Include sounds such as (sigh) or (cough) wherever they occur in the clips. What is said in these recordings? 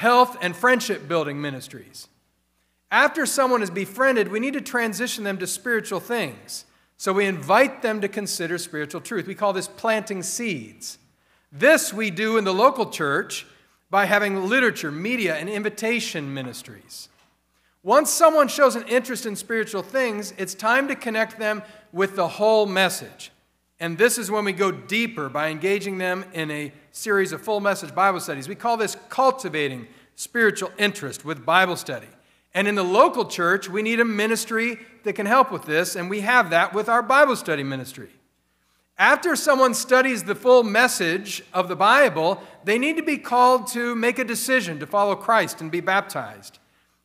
health and friendship building ministries. After someone is befriended, we need to transition them to spiritual things. So we invite them to consider spiritual truth. We call this planting seeds. This we do in the local church by having literature, media, and invitation ministries. Once someone shows an interest in spiritual things, it's time to connect them with the whole message. And this is when we go deeper by engaging them in a series of full message Bible studies. We call this cultivating spiritual interest with Bible study. And in the local church, we need a ministry that can help with this, and we have that with our Bible study ministry. After someone studies the full message of the Bible, they need to be called to make a decision to follow Christ and be baptized.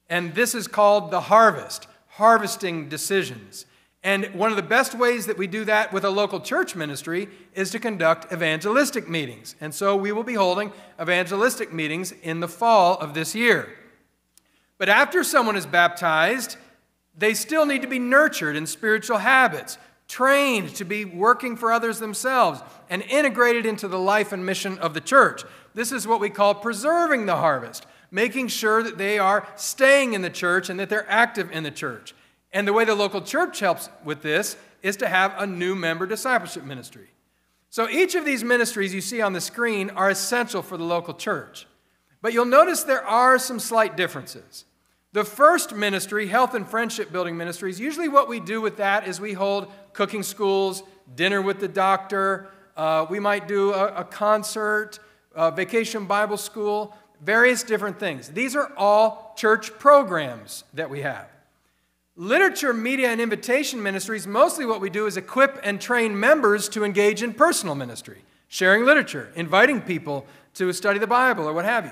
And this is called the harvest, harvesting decisions. And one of the best ways that we do that with a local church ministry is to conduct evangelistic meetings. And so we will be holding evangelistic meetings in the fall of this year. But after someone is baptized, they still need to be nurtured in spiritual habits, trained to be working for others themselves, and integrated into the life and mission of the church. This is what we call preserving the harvest, making sure that they are staying in the church and that they're active in the church. And the way the local church helps with this is to have a new member discipleship ministry. So each of these ministries you see on the screen are essential for the local church. But you'll notice there are some slight differences. The first ministry, health and friendship building ministries, usually what we do with that is we hold cooking schools, dinner with the doctor, uh, we might do a, a concert, a vacation Bible school, various different things. These are all church programs that we have. Literature, media, and invitation ministries, mostly what we do is equip and train members to engage in personal ministry, sharing literature, inviting people to study the Bible or what have you.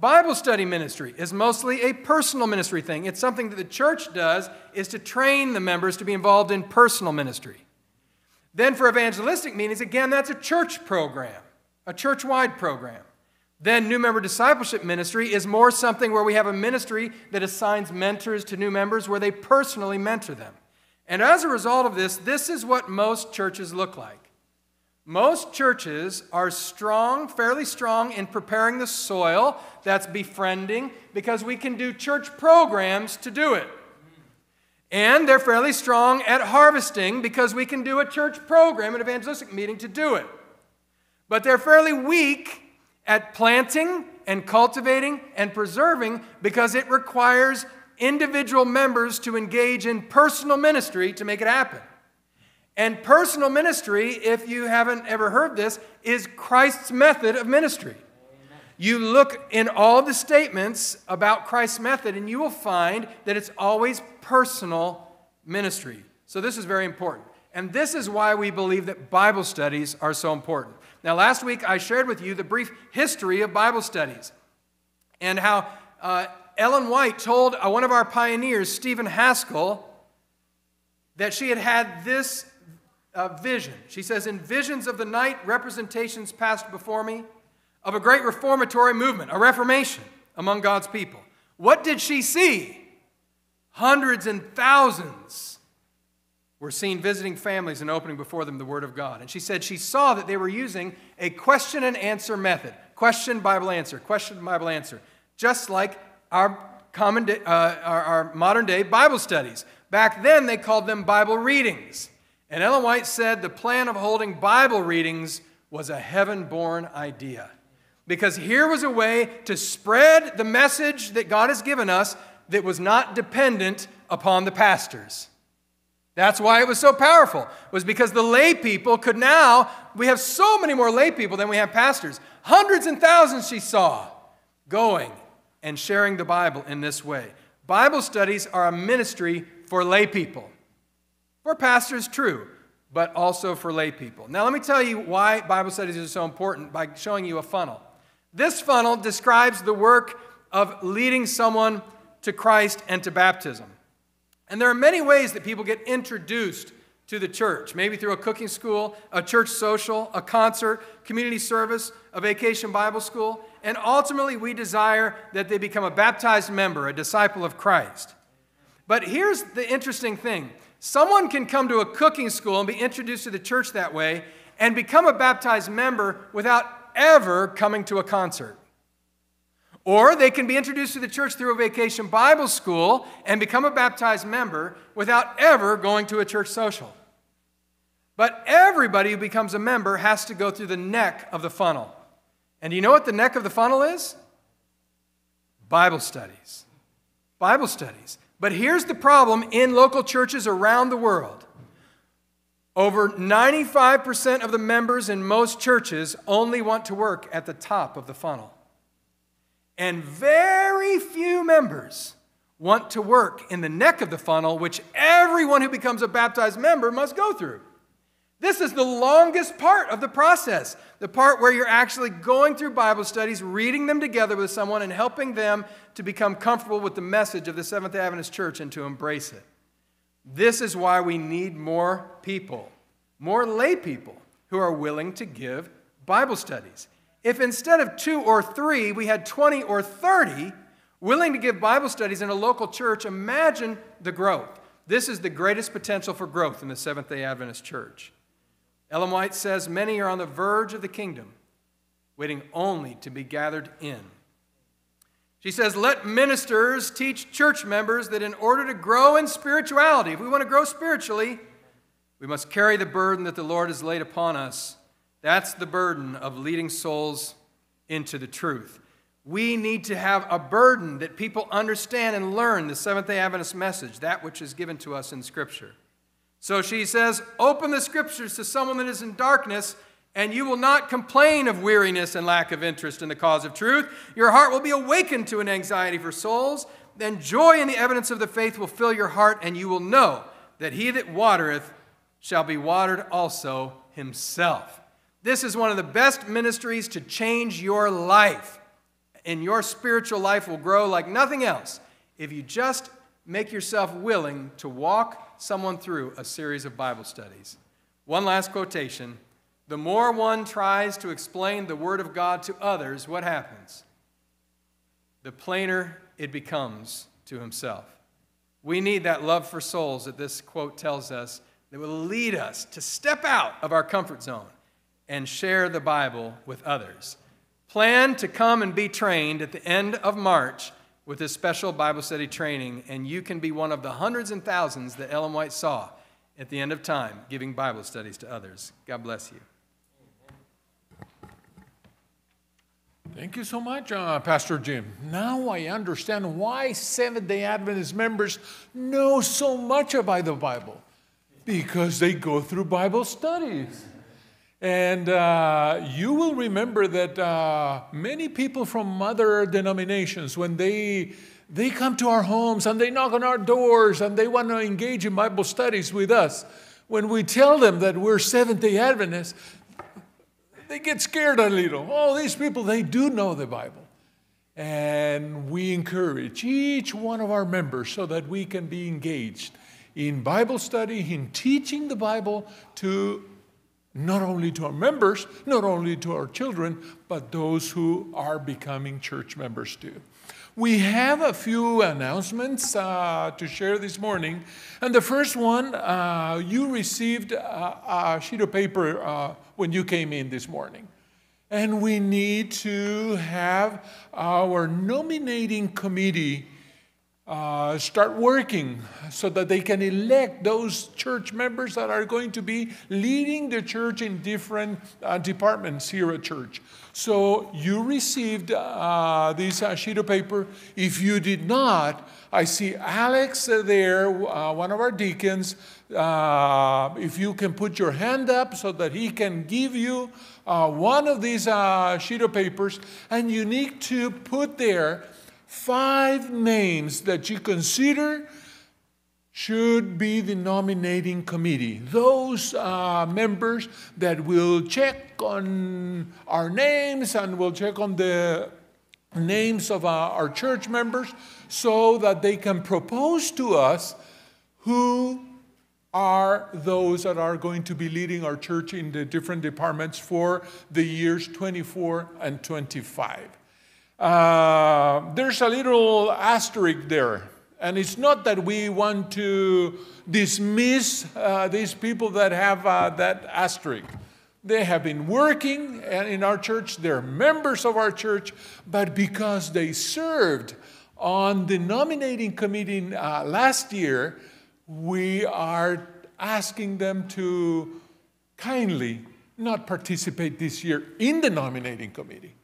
Bible study ministry is mostly a personal ministry thing. It's something that the church does is to train the members to be involved in personal ministry. Then for evangelistic meetings, again, that's a church program, a church-wide program. Then, new member discipleship ministry is more something where we have a ministry that assigns mentors to new members where they personally mentor them. And as a result of this, this is what most churches look like. Most churches are strong, fairly strong, in preparing the soil that's befriending because we can do church programs to do it. And they're fairly strong at harvesting because we can do a church program, an evangelistic meeting to do it. But they're fairly weak at planting and cultivating and preserving because it requires individual members to engage in personal ministry to make it happen. And personal ministry, if you haven't ever heard this, is Christ's method of ministry. You look in all the statements about Christ's method, and you will find that it's always personal ministry. So, this is very important. And this is why we believe that Bible studies are so important. Now, last week I shared with you the brief history of Bible studies and how uh, Ellen White told uh, one of our pioneers, Stephen Haskell, that she had had this uh, vision. She says, In visions of the night, representations passed before me of a great reformatory movement, a reformation among God's people. What did she see? Hundreds and thousands were seen visiting families and opening before them the Word of God. And she said she saw that they were using a question and answer method question, Bible answer, question, Bible answer, just like our, common day, uh, our, our modern day Bible studies. Back then, they called them Bible readings. And Ellen White said the plan of holding Bible readings was a heaven born idea. Because here was a way to spread the message that God has given us that was not dependent upon the pastors. That's why it was so powerful, was because the lay people could now, we have so many more lay people than we have pastors. Hundreds and thousands she saw going and sharing the Bible in this way. Bible studies are a ministry for lay people. For pastors, true, but also for lay people. Now, let me tell you why Bible studies are so important by showing you a funnel. This funnel describes the work of leading someone to Christ and to baptism. And there are many ways that people get introduced to the church, maybe through a cooking school, a church social, a concert, community service, a vacation Bible school, and ultimately we desire that they become a baptized member, a disciple of Christ. But here's the interesting thing. Someone can come to a cooking school and be introduced to the church that way and become a baptized member without ever coming to a concert Or they can be introduced to the church through a vacation Bible school and become a baptized member without ever going to a church social. But everybody who becomes a member has to go through the neck of the funnel. And do you know what the neck of the funnel is? Bible studies. Bible studies. But here's the problem in local churches around the world over 95% of the members in most churches only want to work at the top of the funnel. And very few members want to work in the neck of the funnel, which everyone who becomes a baptized member must go through. This is the longest part of the process, the part where you're actually going through Bible studies, reading them together with someone, and helping them to become comfortable with the message of the Seventh Adventist Church and to embrace it. This is why we need more people, more lay people who are willing to give Bible studies. If instead of two or three, we had 20 or 30 willing to give Bible studies in a local church, imagine the growth. This is the greatest potential for growth in the Seventh day Adventist Church. Ellen White says many are on the verge of the kingdom, waiting only to be gathered in. She says, Let ministers teach church members that in order to grow in spirituality, if we want to grow spiritually, we must carry the burden that the Lord has laid upon us. That's the burden of leading souls into the truth. We need to have a burden that people understand and learn the Seventh day Adventist message, that which is given to us in Scripture. So she says, Open the scriptures to someone that is in darkness, and you will not complain of weariness and lack of interest in the cause of truth. Your heart will be awakened to an anxiety for souls. Then joy in the evidence of the faith will fill your heart, and you will know that he that watereth shall be watered also himself. This is one of the best ministries to change your life. And your spiritual life will grow like nothing else if you just make yourself willing to walk someone through a series of Bible studies. One last quotation The more one tries to explain the Word of God to others, what happens? The plainer it becomes to himself. We need that love for souls that this quote tells us that will lead us to step out of our comfort zone and share the Bible with others. Plan to come and be trained at the end of March with this special Bible study training, and you can be one of the hundreds and thousands that Ellen White saw at the end of time giving Bible studies to others. God bless you. Thank you so much, uh, Pastor Jim. Now I understand why Seventh day Adventist members know so much about the Bible because they go through Bible studies. And uh, you will remember that uh, many people from other denominations, when they, they come to our homes and they knock on our doors and they want to engage in Bible studies with us, when we tell them that we're Seventh day Adventists, they get scared a little. Oh, these people, they do know the Bible. And we encourage each one of our members so that we can be engaged in Bible study, in teaching the Bible to not only to our members, not only to our children, but those who are becoming church members too. We have a few announcements uh, to share this morning. And the first one, uh, you received a, a, sheet of paper uh, when you came in this morning. And we need to have our nominating committee uh, start working so that they can elect those church members that are going to be leading the church in different uh, departments here at church. So you received uh, this uh, sheet of paper. If you did not, I see Alex there, uh, one of our deacons. Uh, if you can put your hand up so that he can give you one of these sheet of papers, and you need to put there five names that you consider should be the nominating committee. Those uh, members that will check on our names and will check on the names of uh, our church members so that they can propose to us who are those that are going to be leading our church in the different departments for the years 24 and 25. Uh, there's a little asterisk there. And it's not that we want to dismiss uh, these people that have uh, that asterisk. They have been working in our church, they're members of our church, but because they served on the nominating committee uh, last year, we are asking them to kindly not participate this year in the nominating committee.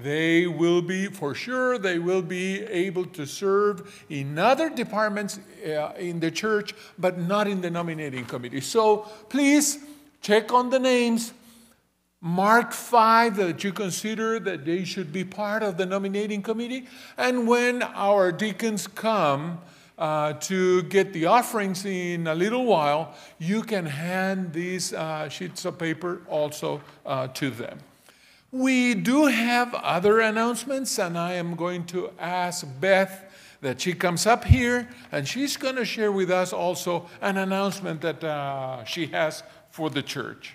They will be, for sure, they will be able to serve in other departments uh, in the church, but not in the nominating committee. So please check on the names. Mark five that you consider that they should be part of the nominating committee. And when our deacons come, uh, to get the offerings in a little while, you can hand these uh, sheets of paper also uh, to them. We do have other announcements, and I am going to ask Beth that she comes up here and she's going to share with us also an announcement that uh, she has for the church.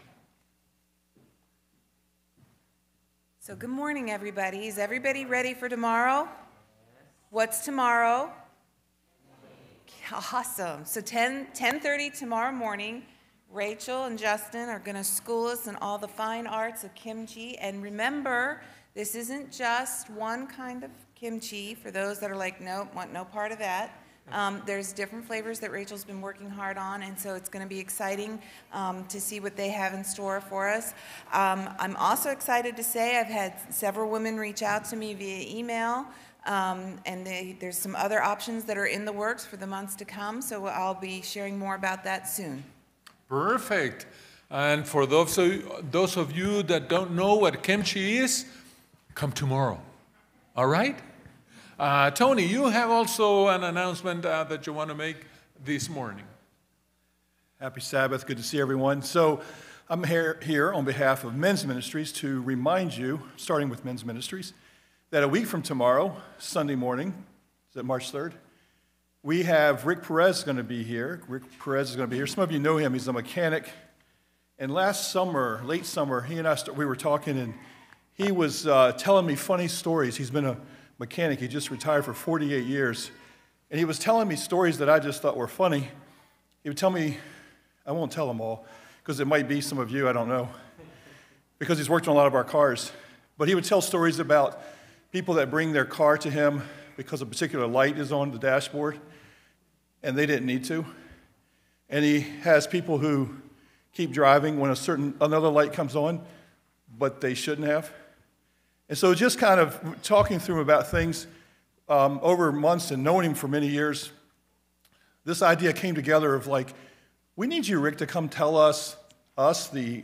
So, good morning, everybody. Is everybody ready for tomorrow? What's tomorrow? Awesome. So 10, 10.30 tomorrow morning, Rachel and Justin are going to school us in all the fine arts of kimchi. And remember, this isn't just one kind of kimchi for those that are like, nope, want no part of that. Um, there's different flavors that Rachel's been working hard on, and so it's going to be exciting um, to see what they have in store for us. Um, I'm also excited to say I've had several women reach out to me via email um, and they, there's some other options that are in the works for the months to come, so I'll be sharing more about that soon. Perfect. And for those of, those of you that don't know what kimchi is, come tomorrow. All right? Uh, Tony, you have also an announcement uh, that you want to make this morning. Happy Sabbath. Good to see everyone. So, I'm here, here on behalf of Men's Ministries to remind you, starting with Men's Ministries, that a week from tomorrow, Sunday morning, is that March 3rd? We have Rick Perez going to be here. Rick Perez is going to be here. Some of you know him. He's a mechanic. And last summer, late summer, he and I we were talking, and he was uh, telling me funny stories. He's been a mechanic. He just retired for 48 years, and he was telling me stories that I just thought were funny. He would tell me, I won't tell them all because it might be some of you. I don't know, because he's worked on a lot of our cars. But he would tell stories about people that bring their car to him because a particular light is on the dashboard and they didn't need to. And he has people who keep driving when a certain another light comes on, but they shouldn't have. And so just kind of talking through about things um, over months and knowing him for many years, this idea came together of like, we need you, Rick, to come tell us, us, the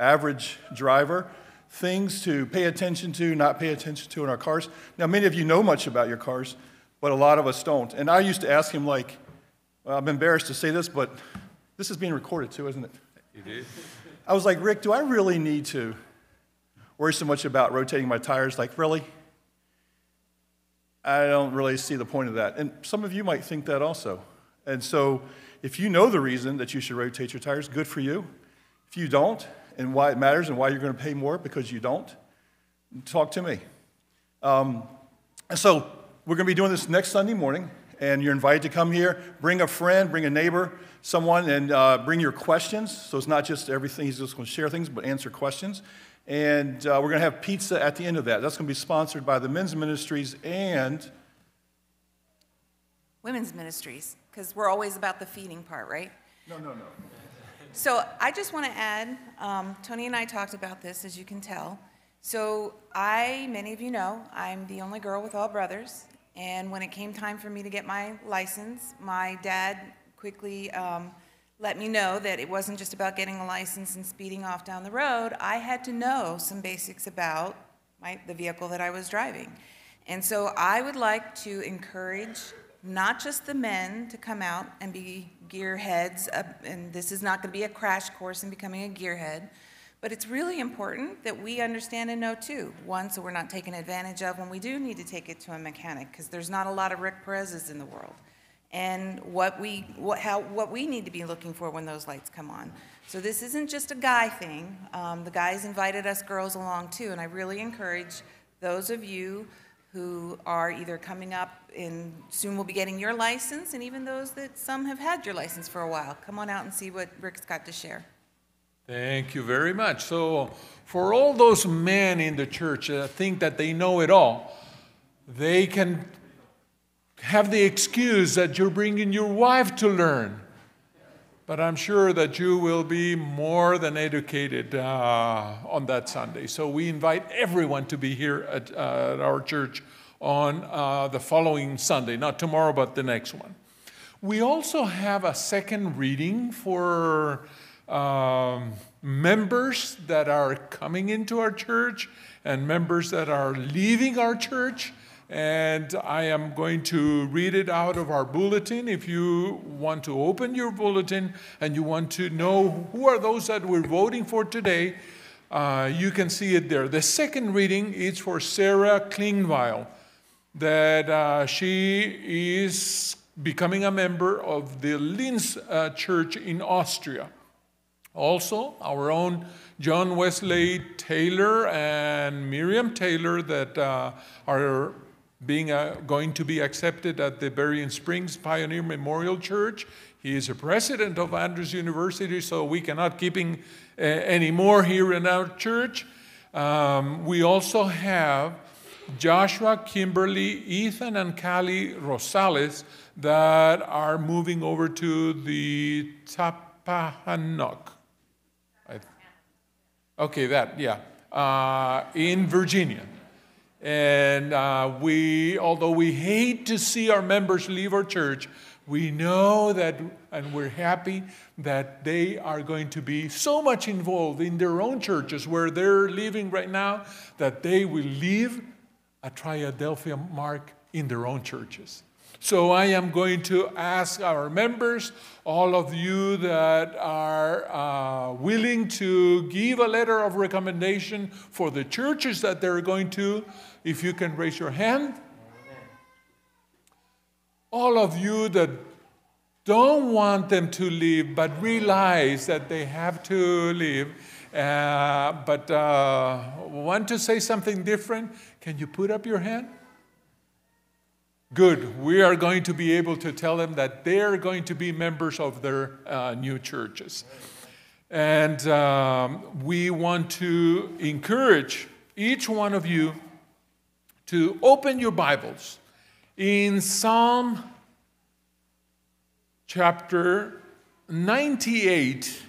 average driver, things to pay attention to, not pay attention to in our cars. Now, many of you know much about your cars, but a lot of us don't. And I used to ask him, like, well, I'm embarrassed to say this, but this is being recorded too, isn't it? It is. I was like, Rick, do I really need to worry so much about rotating my tires? Like, really? I don't really see the point of that. And some of you might think that also. And so, if you know the reason that you should rotate your tires, good for you. If you don't, and why it matters and why you're going to pay more because you don't, talk to me. Um, and so we're going to be doing this next Sunday morning, and you're invited to come here. Bring a friend, bring a neighbor, someone, and uh, bring your questions. So it's not just everything, he's just going to share things, but answer questions. And uh, we're going to have pizza at the end of that. That's going to be sponsored by the men's ministries and women's ministries, because we're always about the feeding part, right? No, no, no. So I just want to add, um, Tony and I talked about this, as you can tell. So I, many of you know, I'm the only girl with all brothers. And when it came time for me to get my license, my dad quickly um, let me know that it wasn't just about getting a license and speeding off down the road. I had to know some basics about my, the vehicle that I was driving. And so I would like to encourage not just the men to come out and be gearheads, and this is not going to be a crash course in becoming a gearhead, but it's really important that we understand and know too. One, so we're not taken advantage of when we do need to take it to a mechanic, because there's not a lot of Rick Perez's in the world. And what we, what, how, what we need to be looking for when those lights come on. So this isn't just a guy thing. Um, the guys invited us girls along too, and I really encourage those of you who are either coming up and soon will be getting your license, and even those that some have had your license for a while. Come on out and see what Rick's got to share. Thank you very much. So, for all those men in the church that think that they know it all, they can have the excuse that you're bringing your wife to learn. But I'm sure that you will be more than educated uh, on that Sunday. So we invite everyone to be here at, uh, at our church on uh, the following Sunday, not tomorrow, but the next one. We also have a second reading for um, members that are coming into our church and members that are leaving our church. And I am going to read it out of our bulletin. If you want to open your bulletin and you want to know who are those that we're voting for today, uh, you can see it there. The second reading is for Sarah Klingweil, that uh, she is becoming a member of the Linz uh, Church in Austria. Also, our own John Wesley Taylor and Miriam Taylor that uh, are being uh, going to be accepted at the Berrien Springs Pioneer Memorial Church. He is a president of Andrews University, so we cannot keep him uh, anymore here in our church. Um, we also have Joshua, Kimberly, Ethan, and Callie Rosales that are moving over to the Tappahannock Okay, that, yeah. Uh, in Virginia. And uh, we, although we hate to see our members leave our church, we know that, and we're happy that they are going to be so much involved in their own churches where they're living right now that they will leave a Triadelphia mark in their own churches. So I am going to ask our members, all of you that are uh, willing to give a letter of recommendation for the churches that they're going to, if you can raise your hand. All of you that don't want them to leave, but realize that they have to leave, uh, but uh, want to say something different, can you put up your hand? Good. We are going to be able to tell them that they're going to be members of their uh, new churches. And um, we want to encourage each one of you to open your Bibles in Psalm chapter 98,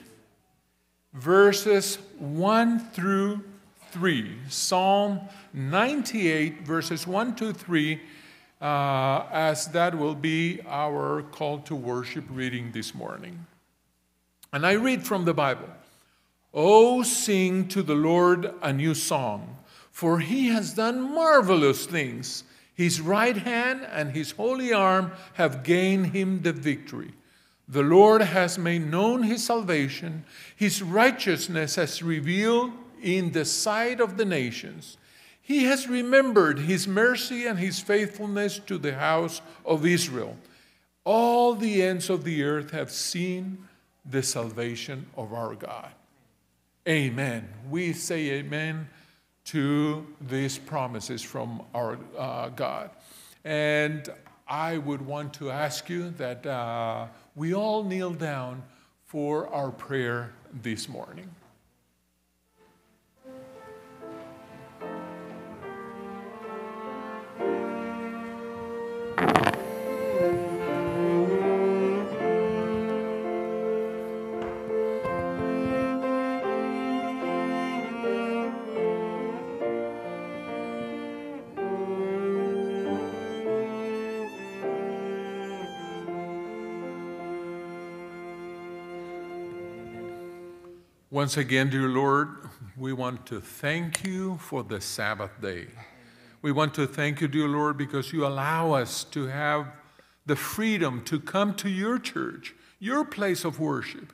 verses 1 through 3. Psalm 98, verses 1 to 3 uh, as that will be our call to worship reading this morning. And I read from the Bible Oh, sing to the Lord a new song, for he has done marvelous things. His right hand and his holy arm have gained him the victory. The Lord has made known his salvation, his righteousness has revealed in the sight of the nations. He has remembered his mercy and his faithfulness to the house of Israel. All the ends of the earth have seen the salvation of our God. Amen. We say amen to these promises from our uh, God. And I would want to ask you that uh, we all kneel down for our prayer this morning. Once again, dear Lord, we want to thank you for the Sabbath day. We want to thank you, dear Lord, because you allow us to have the freedom to come to your church, your place of worship,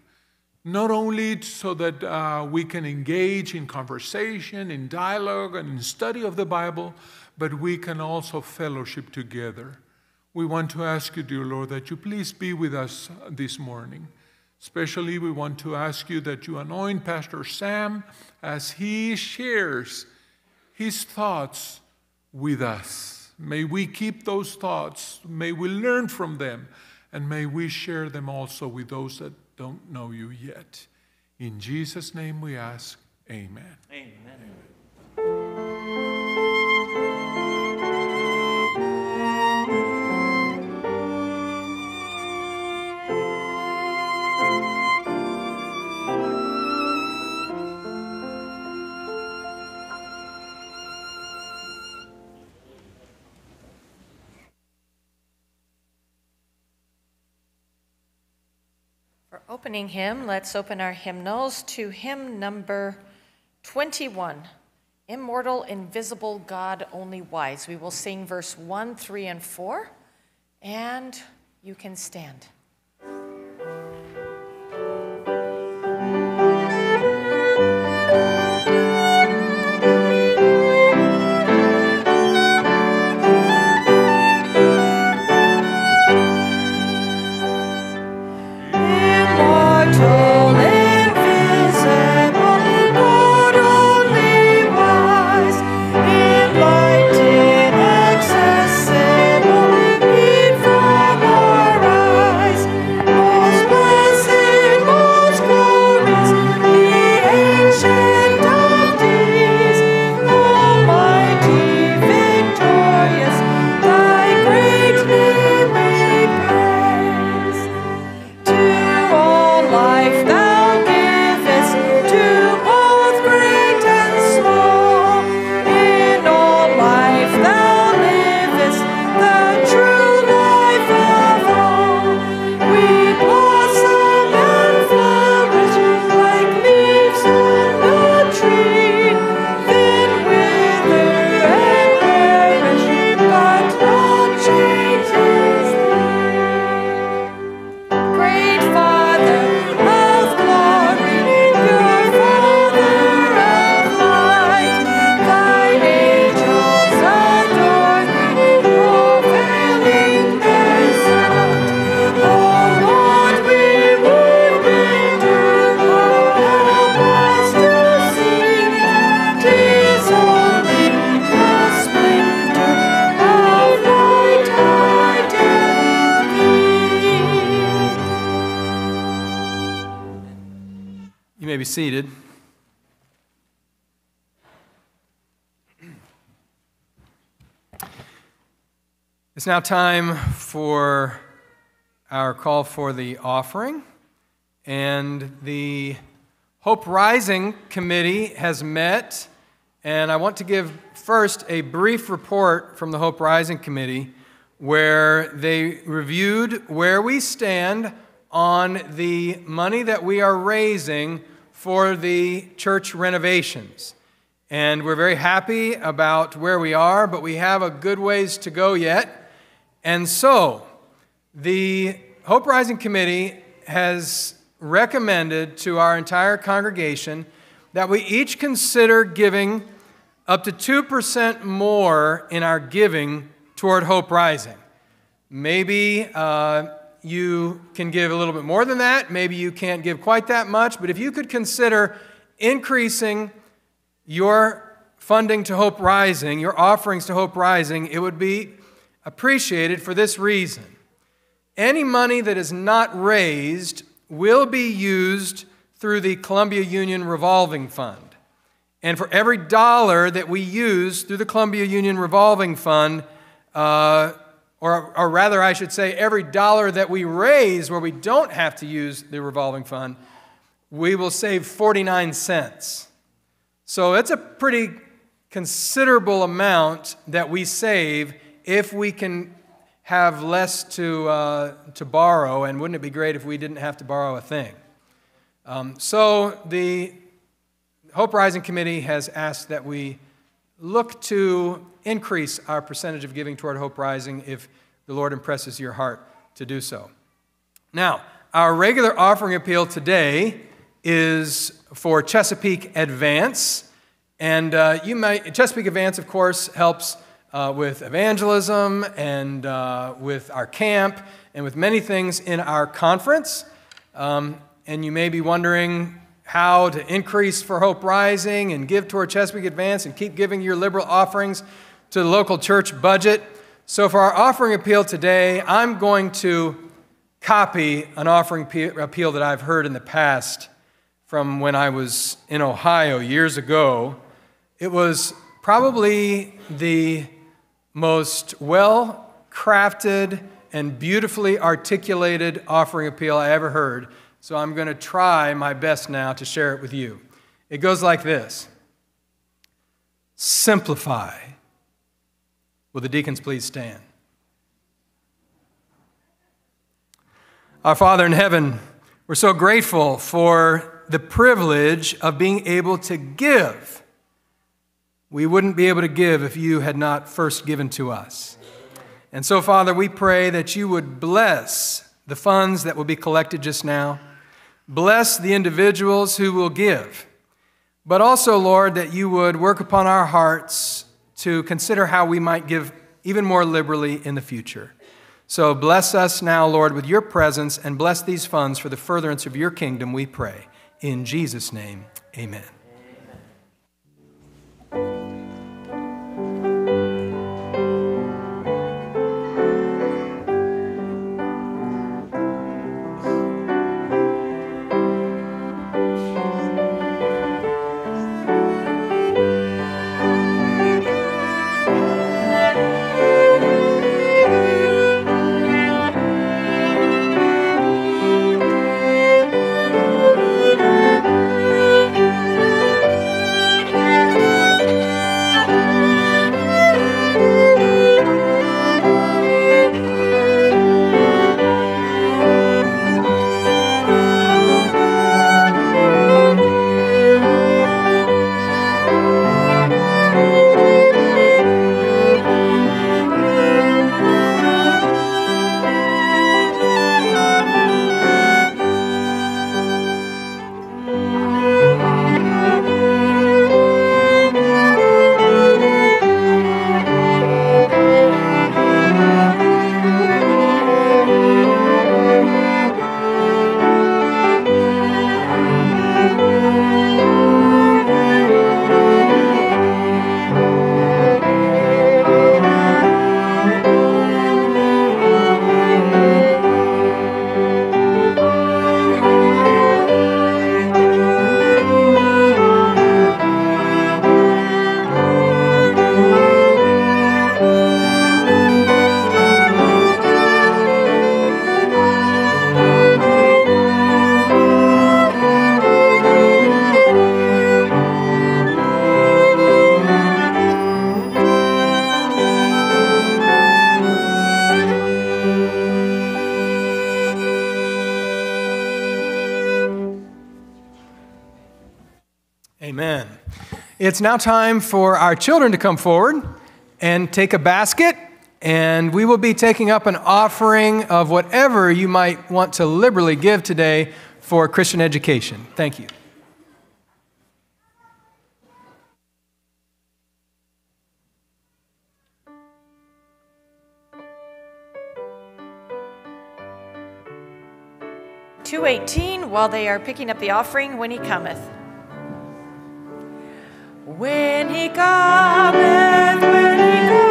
not only so that uh, we can engage in conversation, in dialogue, and in study of the Bible, but we can also fellowship together. We want to ask you, dear Lord, that you please be with us this morning. Especially, we want to ask you that you anoint Pastor Sam as he shares his thoughts with us. May we keep those thoughts, may we learn from them, and may we share them also with those that don't know you yet. In Jesus' name we ask, amen. Amen. Opening hymn, let's open our hymnals to hymn number 21 Immortal, Invisible, God Only Wise. We will sing verse 1, 3, and 4, and you can stand. It's now time for our call for the offering. And the Hope Rising Committee has met. And I want to give first a brief report from the Hope Rising Committee where they reviewed where we stand on the money that we are raising for the church renovations. And we're very happy about where we are, but we have a good ways to go yet. And so, the Hope Rising Committee has recommended to our entire congregation that we each consider giving up to 2% more in our giving toward Hope Rising. Maybe uh, you can give a little bit more than that. Maybe you can't give quite that much. But if you could consider increasing your funding to Hope Rising, your offerings to Hope Rising, it would be appreciated for this reason. Any money that is not raised will be used through the Columbia Union Revolving Fund. And for every dollar that we use through the Columbia Union Revolving Fund, uh, or, or rather, I should say, every dollar that we raise where we don't have to use the revolving fund, we will save 49 cents. So it's a pretty considerable amount that we save if we can have less to, uh, to borrow, and wouldn't it be great if we didn't have to borrow a thing? Um, so the Hope Rising Committee has asked that we look to increase our percentage of giving toward Hope Rising if the Lord impresses your heart to do so. Now, our regular offering appeal today is for Chesapeake Advance. And uh, you might, Chesapeake Advance, of course, helps uh, with evangelism and uh, with our camp and with many things in our conference. Um, and you may be wondering how to increase for Hope Rising and give toward Chesapeake Advance and keep giving your liberal offerings to the local church budget. So, for our offering appeal today, I'm going to copy an offering appeal that I've heard in the past from when I was in Ohio years ago. It was probably the most well crafted and beautifully articulated offering appeal I ever heard. So I'm going to try my best now to share it with you. It goes like this Simplify. Will the deacons please stand? Our Father in heaven, we're so grateful for the privilege of being able to give. We wouldn't be able to give if you had not first given to us. And so, Father, we pray that you would bless the funds that will be collected just now, bless the individuals who will give, but also, Lord, that you would work upon our hearts to consider how we might give even more liberally in the future. So bless us now, Lord, with your presence, and bless these funds for the furtherance of your kingdom, we pray. In Jesus' name, amen. It's now time for our children to come forward and take a basket, and we will be taking up an offering of whatever you might want to liberally give today for Christian education. Thank you. Two eighteen, while they are picking up the offering, when he cometh. When he cometh, when he cometh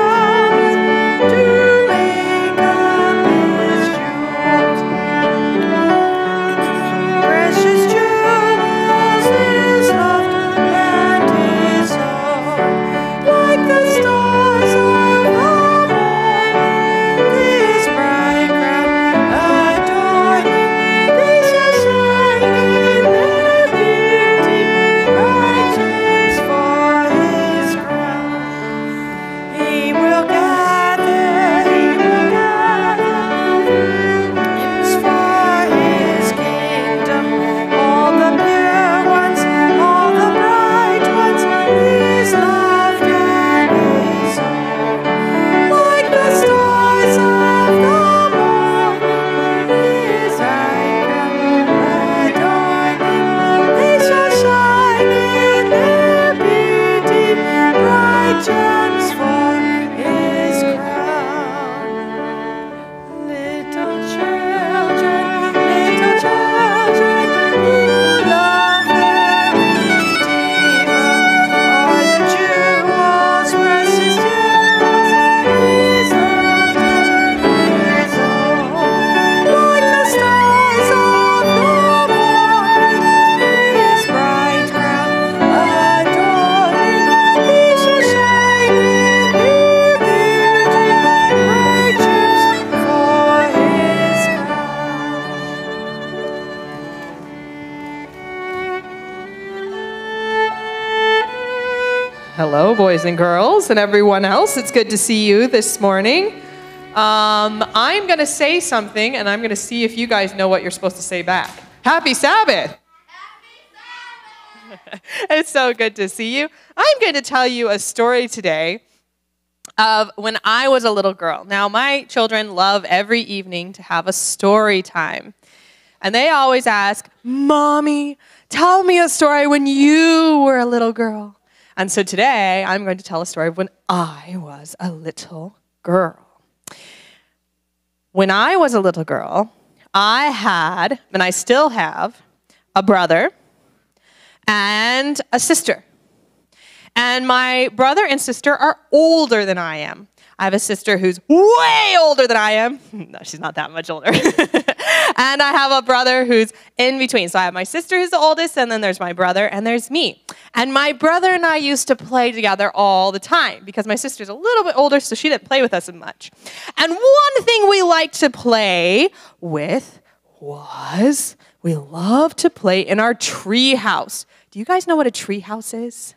boys and girls, and everyone else. It's good to see you this morning. Um, I'm going to say something, and I'm going to see if you guys know what you're supposed to say back. Happy Sabbath! Happy (laughs) Sabbath! it's so good to see you. I'm going to tell you a story today of when I was a little girl. Now, my children love every evening to have a story time. And they always ask, Mommy, tell me a story when you were a little girl. And so today I'm going to tell a story of when I was a little girl. When I was a little girl, I had, and I still have, a brother and a sister. And my brother and sister are older than I am. I have a sister who's way older than I am. (laughs) No, she's not that much older. (laughs) and I have a brother who's in between. So I have my sister who's the oldest, and then there's my brother, and there's me. And my brother and I used to play together all the time because my sister's a little bit older, so she didn't play with us as much. And one thing we liked to play with was we love to play in our tree house. Do you guys know what a tree house is?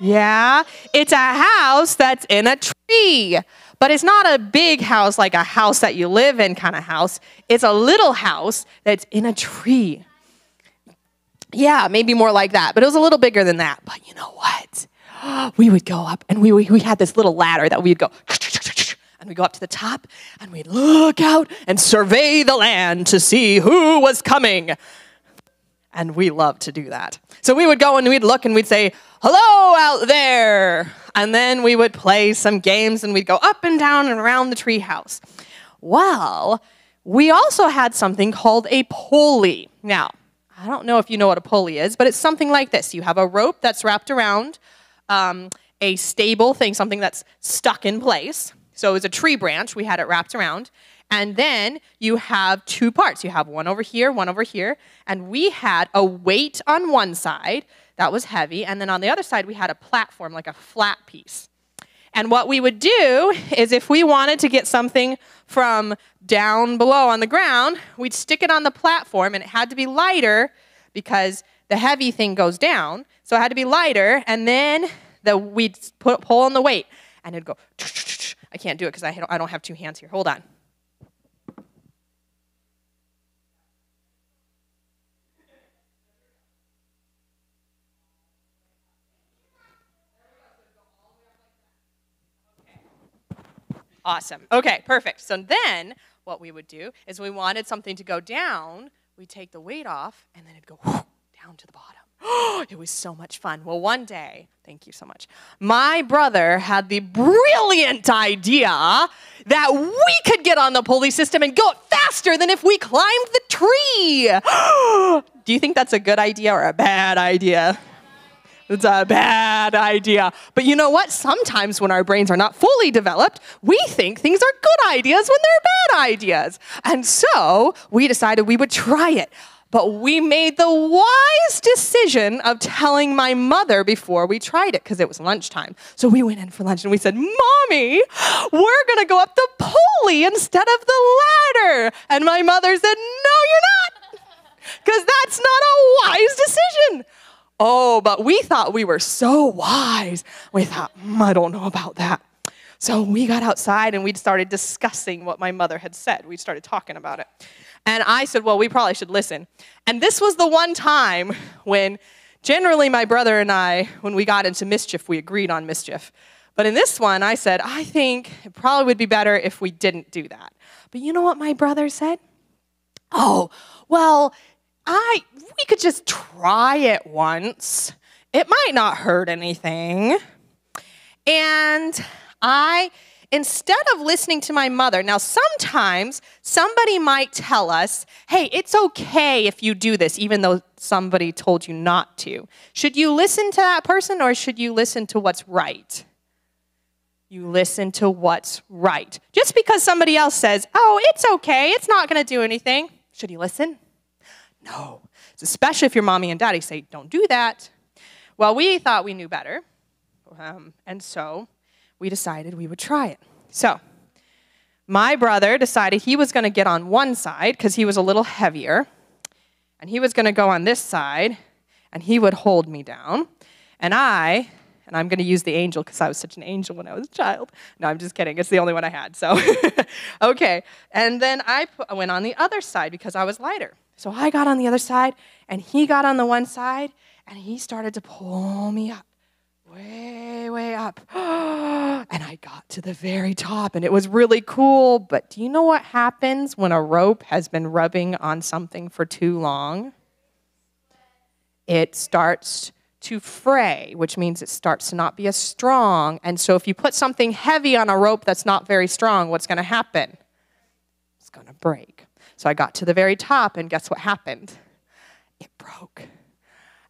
Yeah, it's a house that's in a tree. But it's not a big house like a house that you live in kind of house. It's a little house that's in a tree. Yeah, maybe more like that, but it was a little bigger than that. But you know what? (gasps) We would go up and we, we, we had this little ladder that we'd go (tsk) and we'd go up to the top and we'd look out and survey the land to see who was coming. And we loved to do that. So we would go and we'd look and we'd say, hello out there. And then we would play some games and we'd go up and down and around the treehouse. Well, we also had something called a pulley. Now, I don't know if you know what a pulley is, but it's something like this. You have a rope that's wrapped around um, a stable thing, something that's stuck in place. So it was a tree branch, we had it wrapped around. And then you have two parts. You have one over here, one over here. And we had a weight on one side that was heavy. And then on the other side, we had a platform, like a flat piece. And what we would do is if we wanted to get something from down below on the ground, we'd stick it on the platform, and it had to be lighter because the heavy thing goes down. So it had to be lighter, and then the, we'd put pull on the weight, and it'd go. (tsk) I can't do it because I don't, I don't have two hands here. Hold on. Awesome. Okay, perfect. So then what we would do is we wanted something to go down, we'd take the weight off, and then it'd go (gasps) down to the bottom. (gasps) it was so much fun. Well, one day, thank you so much, my brother had the brilliant idea that we could get on the pulley system and go faster than if we climbed the tree. (gasps) do you think that's a good idea or a bad idea? It's a bad idea. But you know what? Sometimes when our brains are not fully developed, we think things are good ideas when they're bad ideas. And so we decided we would try it. But we made the wise decision of telling my mother before we tried it because it was lunchtime. So we went in for lunch and we said, Mommy, we're going to go up the pulley instead of the ladder. And my mother said, No, you're not. Because that's not a wise decision. Oh, but we thought we were so wise. We thought, mm, I don't know about that. So we got outside and we started discussing what my mother had said. We started talking about it. And I said, Well, we probably should listen. And this was the one time when generally my brother and I, when we got into mischief, we agreed on mischief. But in this one, I said, I think it probably would be better if we didn't do that. But you know what my brother said? Oh, well, I we could just try it once. It might not hurt anything. And I instead of listening to my mother, now sometimes somebody might tell us, hey, it's okay if you do this, even though somebody told you not to. Should you listen to that person or should you listen to what's right? You listen to what's right. Just because somebody else says, oh, it's okay, it's not going to do anything, should you listen? No especially if your mommy and daddy say, don't do that. Well, we thought we knew better, um, and so we decided we would try it. So, my brother decided he was going to get on one side because he was a little heavier, and he was going to go on this side, and he would hold me down. And I And I'm going to use the angel because I was such an angel when I was a child. No, I'm just kidding. It's the only one I had. So, (laughs) okay. And then I put, went on the other side because I was lighter. So I got on the other side, and he got on the one side, and he started to pull me up, way, way up. (gasps) and I got to the very top, and it was really cool. But do you know what happens when a rope has been rubbing on something for too long? It starts to fray, which means it starts to not be as strong. And so if you put something heavy on a rope that's not very strong, what's going to happen? It's going to break. So I got to the very top, and guess what happened? It broke.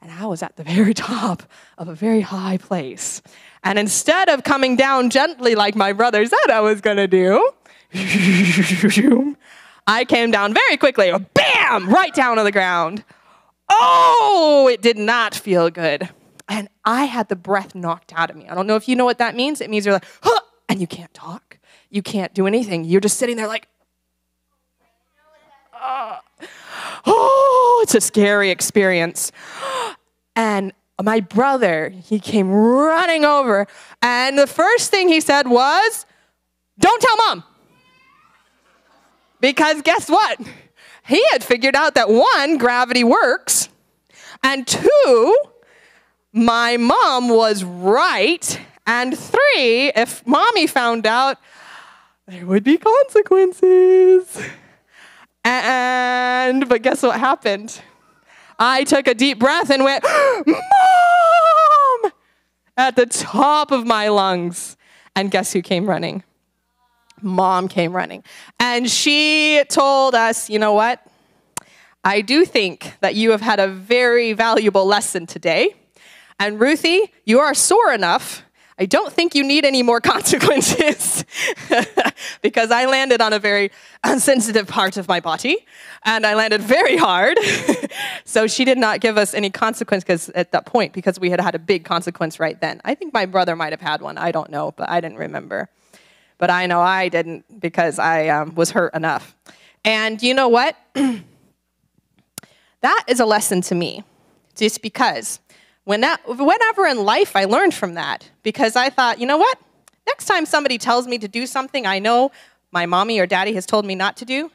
And I was at the (laughs) very top of a very high place. And instead of coming down gently like my brother said I was going to do, (laughs) I came down very quickly, bam, right down on the ground. Oh, it did not feel good. And I had the breath knocked out of me. I don't know if you know what that means. It means you're like, huh, and you can't talk. You can't do anything. You're just sitting there like, (gasps) oh, it's a scary experience. (gasps) And my brother, he came running over, and the first thing he said was, Don't tell mom. Because guess what? He had figured out that one, gravity works, and two, my mom was right, and three, if mommy found out, there would be consequences. And, but guess what happened? I took a deep breath and went, Mom! At the top of my lungs. And guess who came running? Mom came running. And she told us, you know what? I do think that you have had a very valuable lesson today. And Ruthie, you are sore enough I don't think you need any more (laughs) consequences (laughs) because I landed on a very sensitive part of my body and I landed very hard. (laughs) so she did not give us any consequence at that point because we had had a big consequence right then. I think my brother might have had one. I don't know, but I didn't remember. But I know I didn't because I um, was hurt enough. And you know what? (clears throat) that is a lesson to me, just because whenever in life I learned from that because I thought, you know what? Next time somebody tells me to do something I know my mommy or daddy has told me not to do,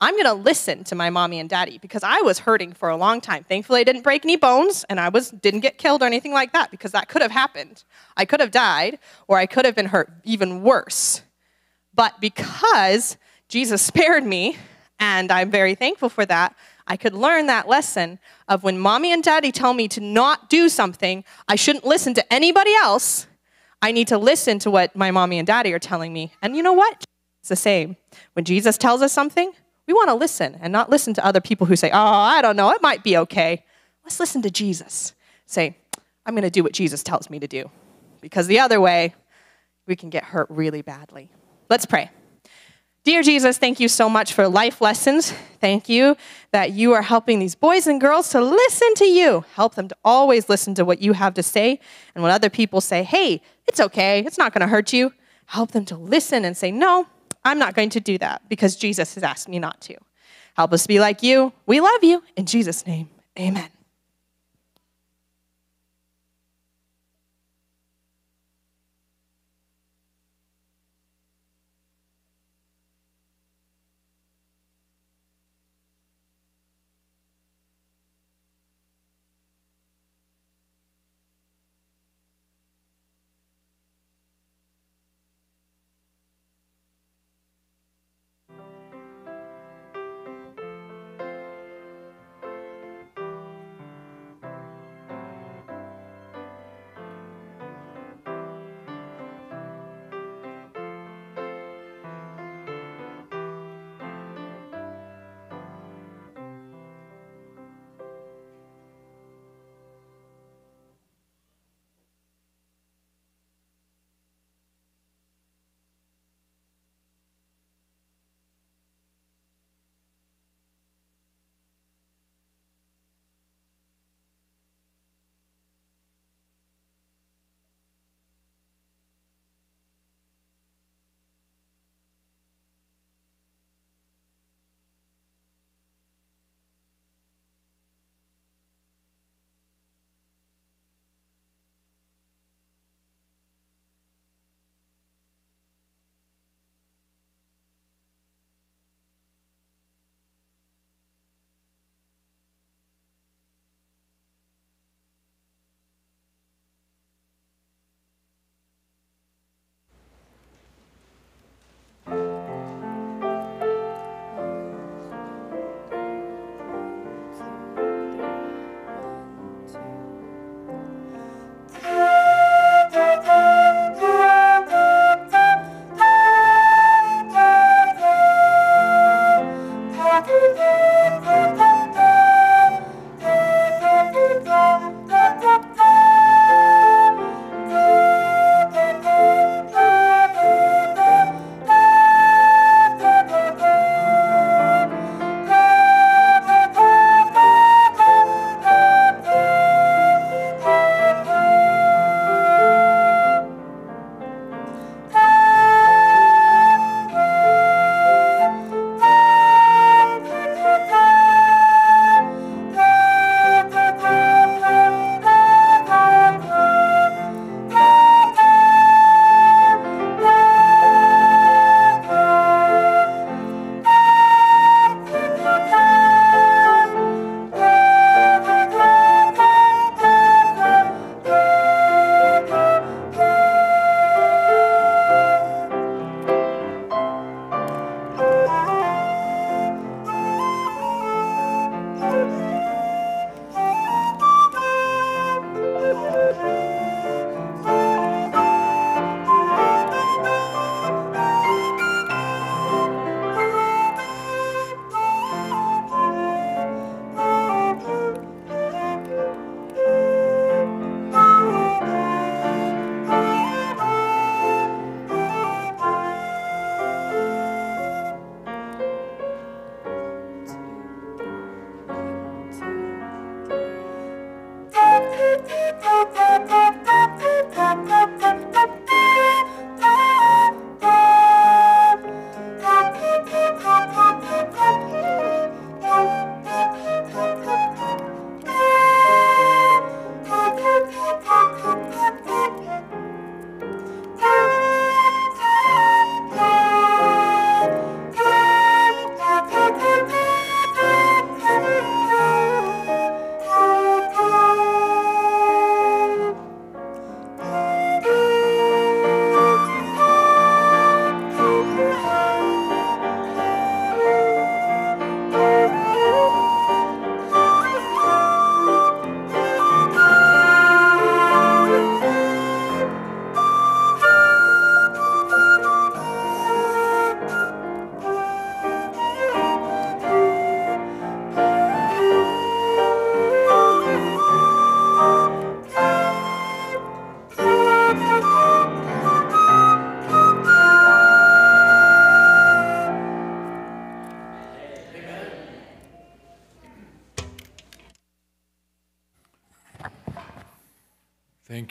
I'm going to listen to my mommy and daddy because I was hurting for a long time. Thankfully, I didn't break any bones and I was didn't get killed or anything like that because that could have happened. I could have died or I could have been hurt even worse. But because Jesus spared me, and I'm very thankful for that, I could learn that lesson of when mommy and daddy tell me to not do something, I shouldn't listen to anybody else. I need to listen to what my mommy and daddy are telling me. And you know what? It's the same. When Jesus tells us something, we want to listen and not listen to other people who say, oh, I don't know, it might be okay. Let's listen to Jesus. Say, I'm going to do what Jesus tells me to do. Because the other way, we can get hurt really badly. Let's pray. Dear Jesus, thank you so much for life lessons. Thank you that you are helping these boys and girls to listen to you. Help them to always listen to what you have to say. And when other people say, hey, it's okay, it's not going to hurt you, help them to listen and say, no, I'm not going to do that because Jesus has asked me not to. Help us be like you. We love you. In Jesus' name, amen.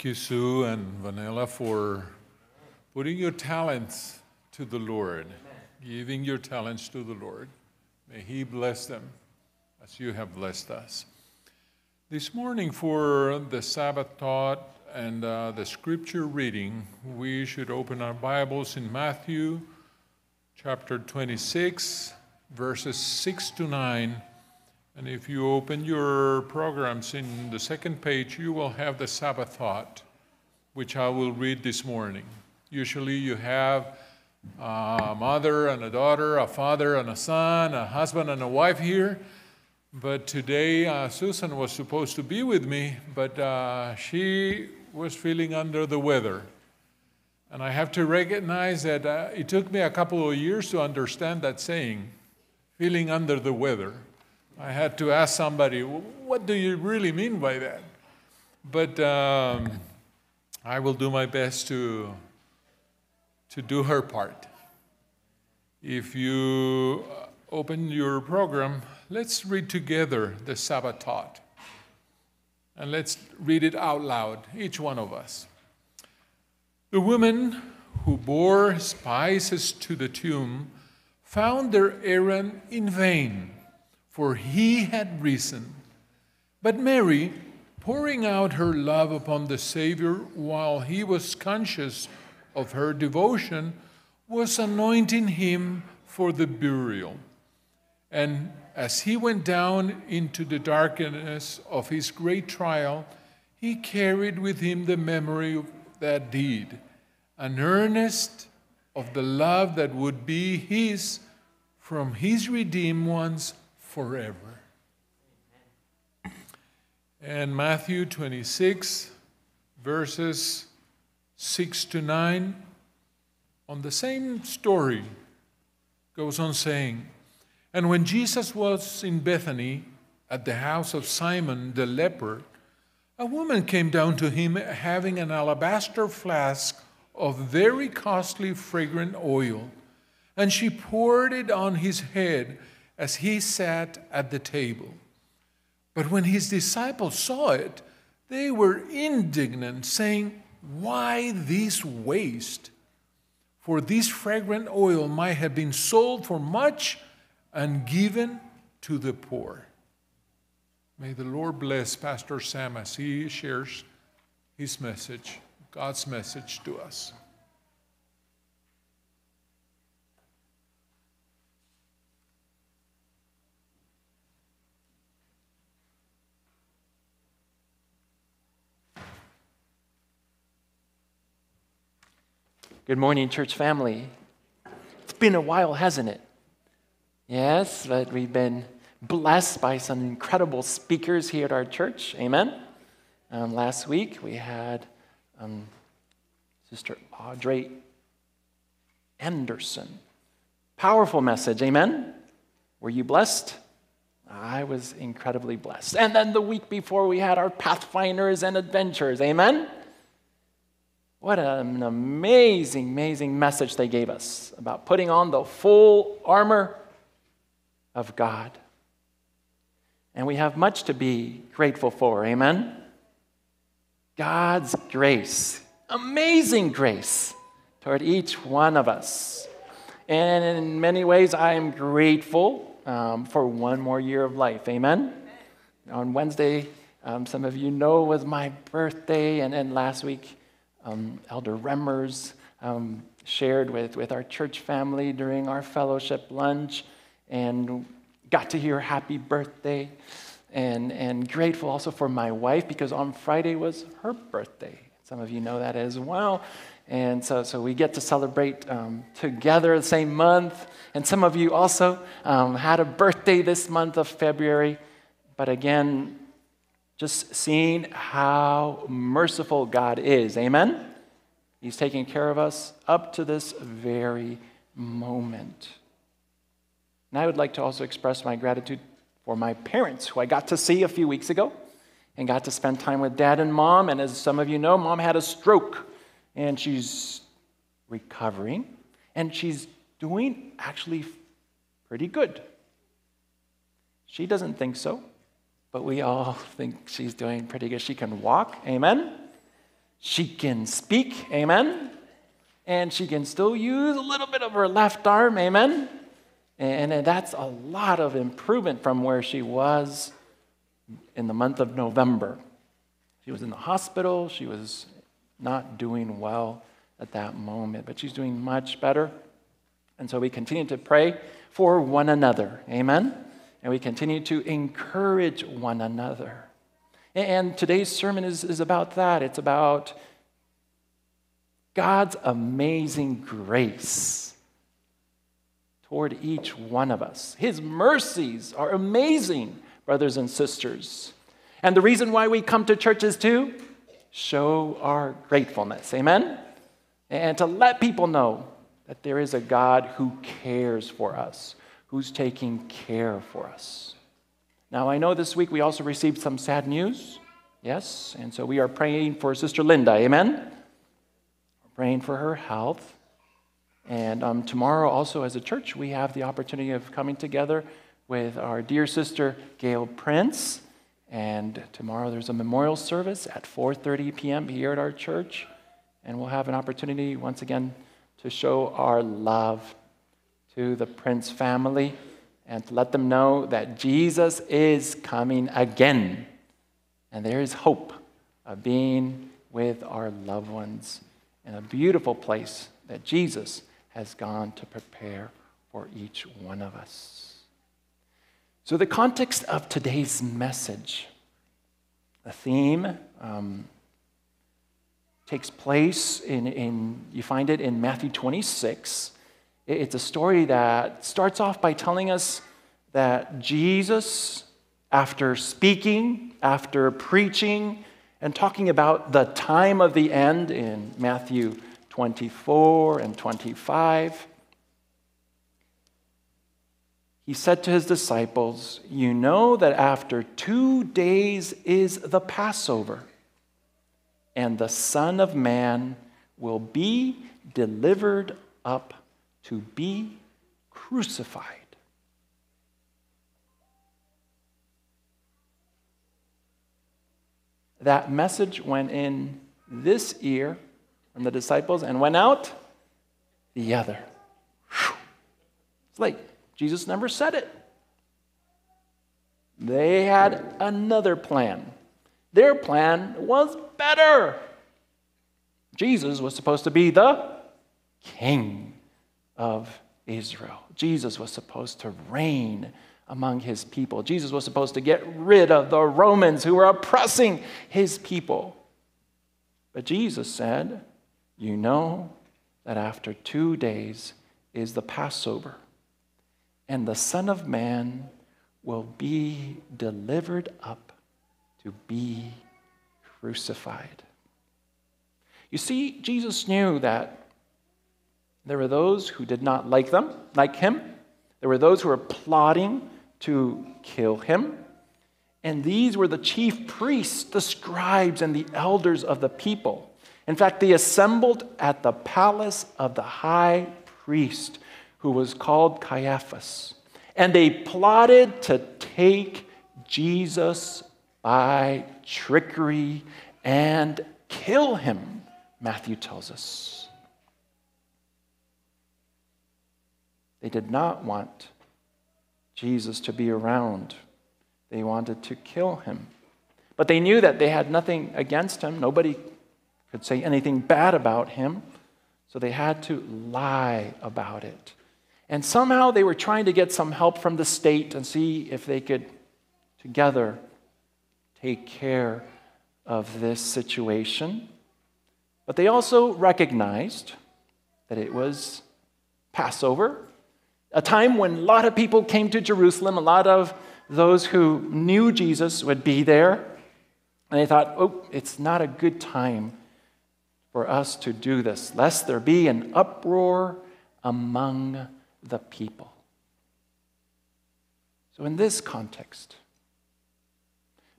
Thank you, Sue and Vanilla, for putting your talents to the Lord, giving your talents to the Lord. May He bless them as you have blessed us. This morning, for the Sabbath thought and uh, the scripture reading, we should open our Bibles in Matthew chapter 26, verses 6 to 9. And if you open your programs in the second page, you will have the Sabbath thought, which I will read this morning. Usually, you have a mother and a daughter, a father and a son, a husband and a wife here. But today, uh, Susan was supposed to be with me, but uh, she was feeling under the weather. And I have to recognize that uh, it took me a couple of years to understand that saying, feeling under the weather. I had to ask somebody, what do you really mean by that? But um, I will do my best to, to do her part. If you open your program, let's read together the Sabbath taught. And let's read it out loud, each one of us. The women who bore spices to the tomb found their errand in vain for he had risen. But Mary, pouring out her love upon the Savior while he was conscious of her devotion, was anointing him for the burial. And as he went down into the darkness of his great trial, he carried with him the memory of that deed, an earnest of the love that would be his from his redeemed ones forever. And Matthew 26, verses 6 to 9, on the same story, goes on saying, And when Jesus was in Bethany at the house of Simon the leper, a woman came down to him having an alabaster flask of very costly fragrant oil, and she poured it on his head as he sat at the table. But when his disciples saw it, they were indignant, saying, Why this waste? For this fragrant oil might have been sold for much and given to the poor. May the Lord bless Pastor Sam as he shares his message, God's message to us. Good morning, church family. It's been a while, hasn't it? Yes, but we've been blessed by some incredible speakers here at our church. Amen. Um, last week we had um, Sister Audrey Anderson. Powerful message. Amen. Were you blessed? I was incredibly blessed. And then the week before we had our Pathfinders and Adventurers. Amen. What an amazing, amazing message they gave us about putting on the full armor of God. And we have much to be grateful for. Amen? God's grace, amazing grace toward each one of us. And in many ways, I am grateful um, for one more year of life. Amen? On Wednesday, um, some of you know was my birthday, and then last week, um, Elder Remmers um, shared with, with our church family during our fellowship lunch and got to hear happy birthday. And, and grateful also for my wife because on Friday was her birthday. Some of you know that as well. And so, so we get to celebrate um, together the same month. And some of you also um, had a birthday this month of February. But again, just seeing how merciful God is. Amen? He's taking care of us up to this very moment. And I would like to also express my gratitude for my parents, who I got to see a few weeks ago and got to spend time with dad and mom. And as some of you know, mom had a stroke and she's recovering and she's doing actually pretty good. She doesn't think so but we all think she's doing pretty good. She can walk, amen? She can speak, amen? And she can still use a little bit of her left arm, amen? And that's a lot of improvement from where she was in the month of November. She was in the hospital, she was not doing well at that moment, but she's doing much better. And so we continue to pray for one another. Amen? And we continue to encourage one another. And today's sermon is, is about that. It's about God's amazing grace toward each one of us. His mercies are amazing, brothers and sisters. And the reason why we come to churches to show our gratefulness. Amen? And to let people know that there is a God who cares for us, who's taking care for us. Now, I know this week we also received some sad news. Yes, and so we are praying for Sister Linda. Amen? We're praying for her health. And um, tomorrow, also as a church, we have the opportunity of coming together with our dear sister Gail Prince and tomorrow there's a memorial service at 4:30 p.m. here at our church, and we'll have an opportunity once again to show our love to the Prince family and to let them know that Jesus is coming again. And there is hope of being with our loved ones in a beautiful place that Jesus has gone to prepare for each one of us. So, the context of today's message, the theme, um, takes place in, in, you find it in Matthew 26. It's a story that starts off by telling us that Jesus, after speaking, after preaching, and talking about the time of the end in Matthew 24 and 25, he said to his disciples, You know that after two days is the Passover, and the Son of Man will be delivered up to be crucified. That message went in this ear from the disciples and went out the other. It's like Jesus never said it. They had another plan. Their plan was better. Jesus was supposed to be the king of Israel. Jesus was supposed to reign among his people. Jesus was supposed to get rid of the Romans who were oppressing his people. But Jesus said, You know that after two days is the Passover and the Son of Man will be delivered up to be crucified. You see, Jesus knew that there were those who did not like them, like him. There were those who were plotting to kill him. And these were the chief priests, the scribes, and the elders of the people. In fact, they assembled at the palace of the high priest who was called Caiaphas. And they plotted to take Jesus by trickery and kill him, Matthew tells us. They did not want Jesus to be around. They wanted to kill him. But they knew that they had nothing against him. Nobody could say anything bad about him. So they had to lie about it. And somehow they were trying to get some help from the state and see if they could together take care of this situation. But they also recognized that it was Passover, a time when a lot of people came to Jerusalem, a lot of those who knew Jesus would be there. And they thought, oh, it's not a good time for us to do this, lest there be an uproar among the people. So, in this context,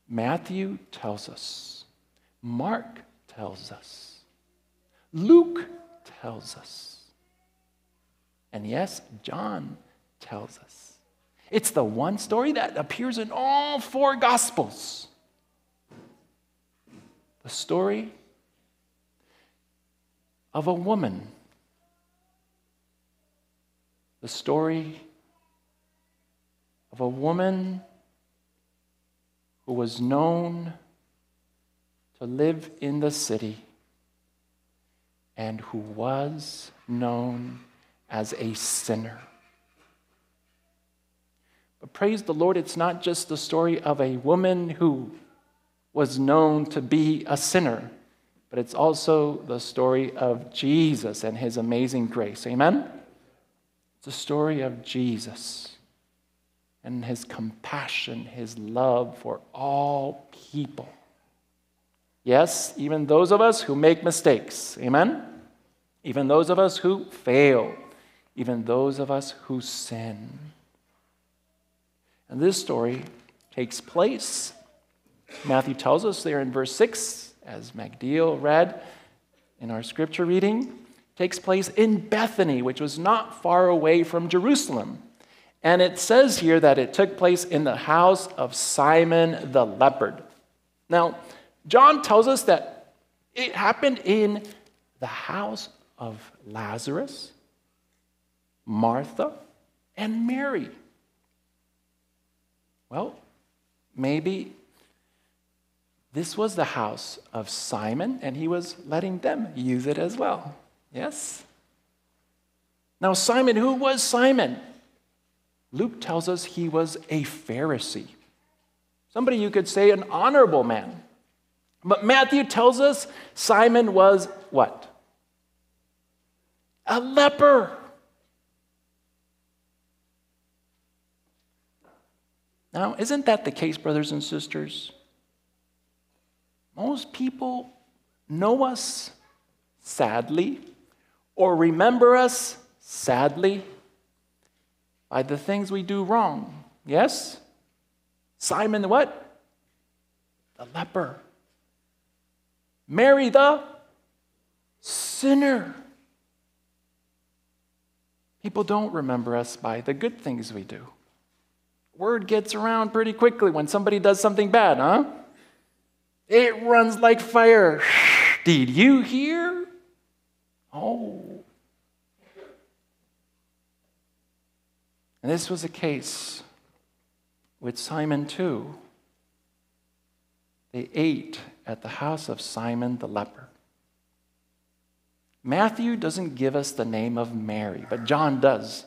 Matthew tells us, Mark tells us, Luke tells us, and yes, John tells us. It's the one story that appears in all four Gospels. The story of a woman. The story of a woman who was known to live in the city and who was known as a sinner. But praise the Lord, it's not just the story of a woman who was known to be a sinner, but it's also the story of Jesus and his amazing grace. Amen? It's a story of Jesus and his compassion, his love for all people. Yes, even those of us who make mistakes. Amen? Even those of us who fail. Even those of us who sin. And this story takes place, Matthew tells us there in verse 6, as Magdiel read in our scripture reading, takes place in Bethany, which was not far away from Jerusalem. And it says here that it took place in the house of Simon the leopard. Now, John tells us that it happened in the house of Lazarus, Martha, and Mary. Well, maybe this was the house of Simon, and he was letting them use it as well. Yes? Now, Simon, who was Simon? Luke tells us he was a Pharisee. Somebody you could say an honorable man. But Matthew tells us Simon was what? A leper. Now, isn't that the case, brothers and sisters? Most people know us sadly or remember us sadly by the things we do wrong. Yes? Simon, the what? The leper. Mary, the sinner. People don't remember us by the good things we do. Word gets around pretty quickly when somebody does something bad, huh? It runs like fire. (sighs) Did you hear? Oh. And this was a case with Simon too. They ate at the house of Simon the leper. Matthew doesn't give us the name of Mary, but John does.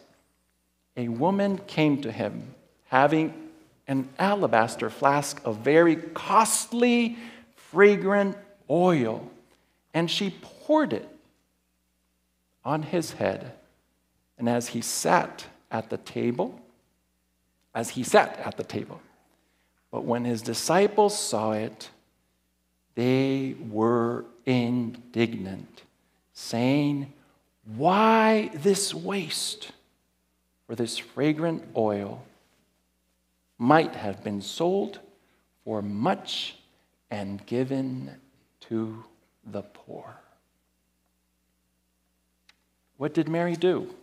A woman came to him having an alabaster flask of very costly, fragrant oil, and she poured it on his head. And as he sat at the table, as he sat at the table, but when his disciples saw it, they were indignant, saying, Why this waste? For this fragrant oil might have been sold for much and given to the poor. What did Mary do?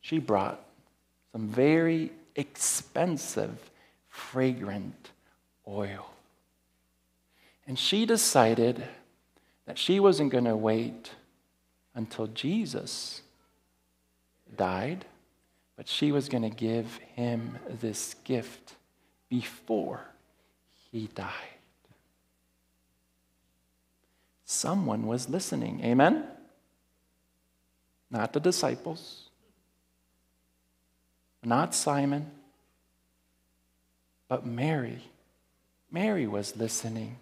She brought some very expensive, fragrant oil. And she decided that she wasn't going to wait until Jesus died but she was going to give him this gift before he died. Someone was listening. Amen? Not the disciples, not Simon, but Mary. Mary was listening.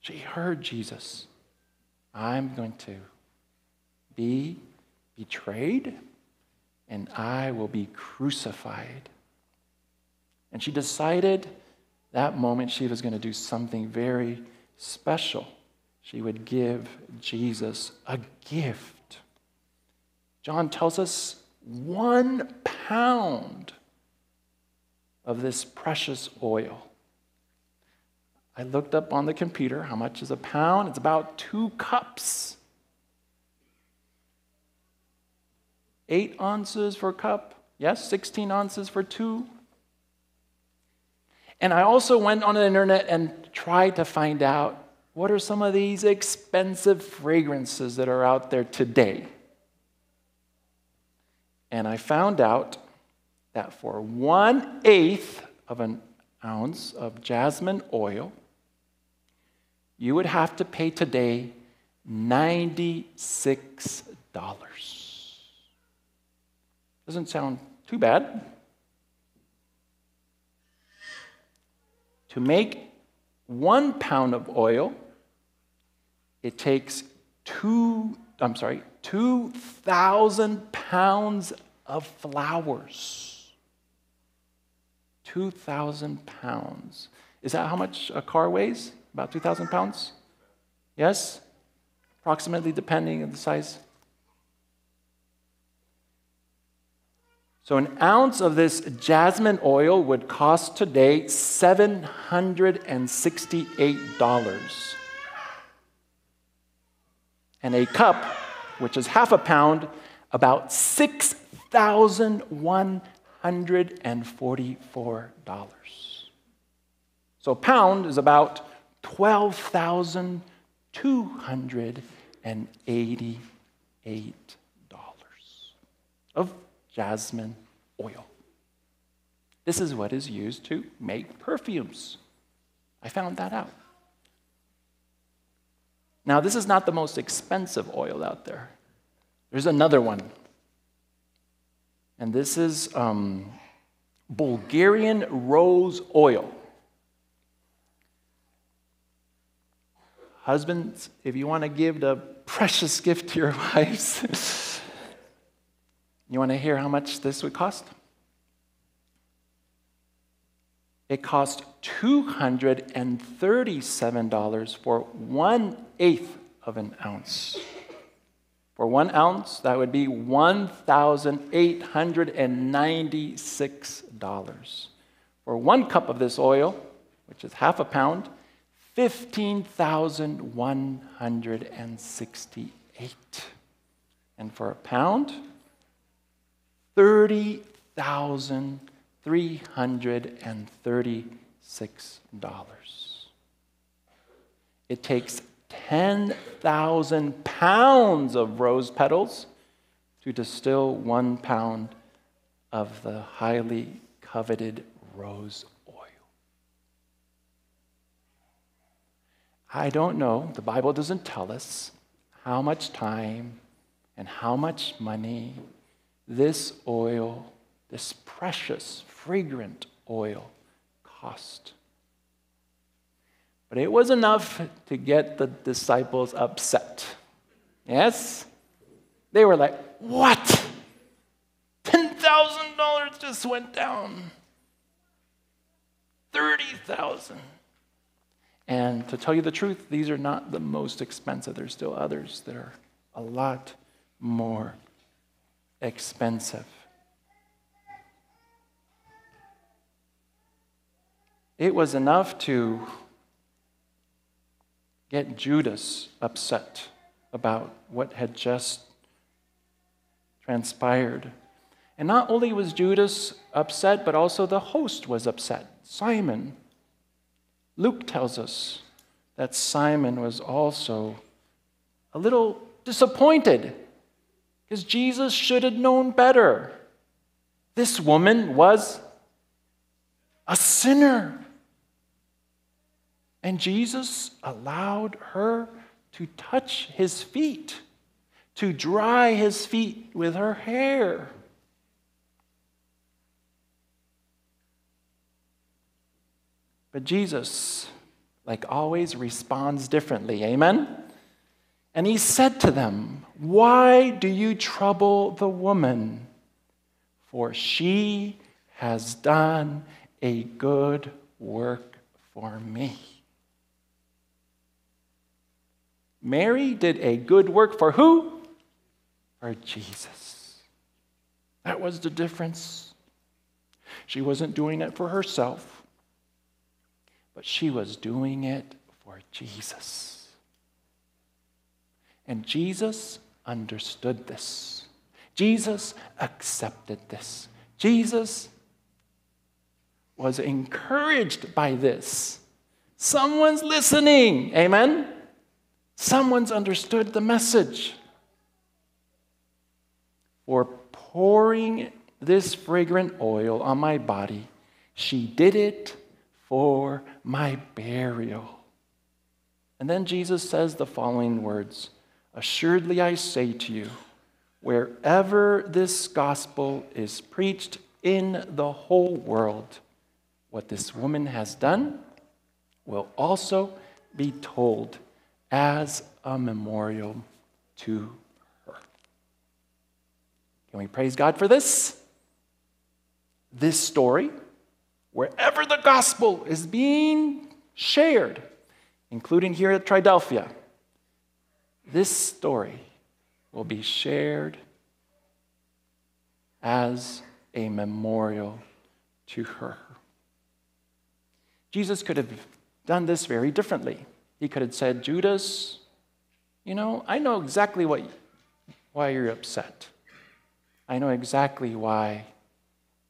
She heard Jesus. I'm going to be betrayed and I will be crucified. And she decided that moment she was going to do something very special. She would give Jesus a gift. John tells us one pound of this precious oil. I looked up on the computer how much is a pound? It's about two cups. Eight ounces for a cup. Yes, 16 ounces for two. And I also went on the internet and tried to find out what are some of these expensive fragrances that are out there today? And I found out that for one eighth of an ounce of jasmine oil, you would have to pay today $96. Doesn't sound too bad. To make one pound of oil, it takes two, I'm sorry, 2,000 pounds of flowers. 2,000 pounds. Is that how much a car weighs? About 2,000 pounds? Yes? Approximately, depending on the size. So, an ounce of this jasmine oil would cost today $768. And a cup, which is half a pound, about $6,144. So, a pound is about $12,288 of jasmine oil. This is what is used to make perfumes. I found that out. Now, this is not the most expensive oil out there. There's another one. And this is um, Bulgarian rose oil. Husbands, if you want to give the precious gift to your (laughs) wives, you want to hear how much this would cost? It cost $237 for one eighth of an ounce. For one ounce, that would be $1,896. For one cup of this oil, which is half a pound, 15,168. And for a pound, $30,336. It takes 10,000 pounds of rose petals to distill one pound of the highly coveted rose oil. I don't know, the Bible doesn't tell us how much time and how much money this oil, this precious, fragrant oil, cost. But it was enough to get the disciples upset. Yes? They were like, What? $10,000 just went down. 30,000. And to tell you the truth, these are not the most expensive. There's still others that are a lot more expensive. It was enough to get Judas upset about what had just transpired. And not only was Judas upset, but also the host was upset, Simon. Luke tells us that Simon was also a little disappointed because Jesus should have known better. This woman was a sinner. And Jesus allowed her to touch his feet, to dry his feet with her hair. But Jesus, like always, responds differently. Amen? And he said to them, Why do you trouble the woman? For she has done a good work for me. Mary did a good work for who? For Jesus. That was the difference. She wasn't doing it for herself, but she was doing it for Jesus. And Jesus understood this. Jesus accepted this. Jesus was encouraged by this Someone's listening. Amen? Someone's understood the message. For pouring this fragrant oil on my body, she did it for my burial. And then Jesus says the following words Assuredly I say to you, wherever this gospel is preached in the whole world, what this woman has done will also be told as a memorial to her. Can we praise God for this? This story, wherever the gospel is being shared, including here at Triadelphia, this story will be shared as a memorial to her. Jesus could have done this very differently. He could have said, Judas, you know, I know exactly what, why you're upset. I know exactly why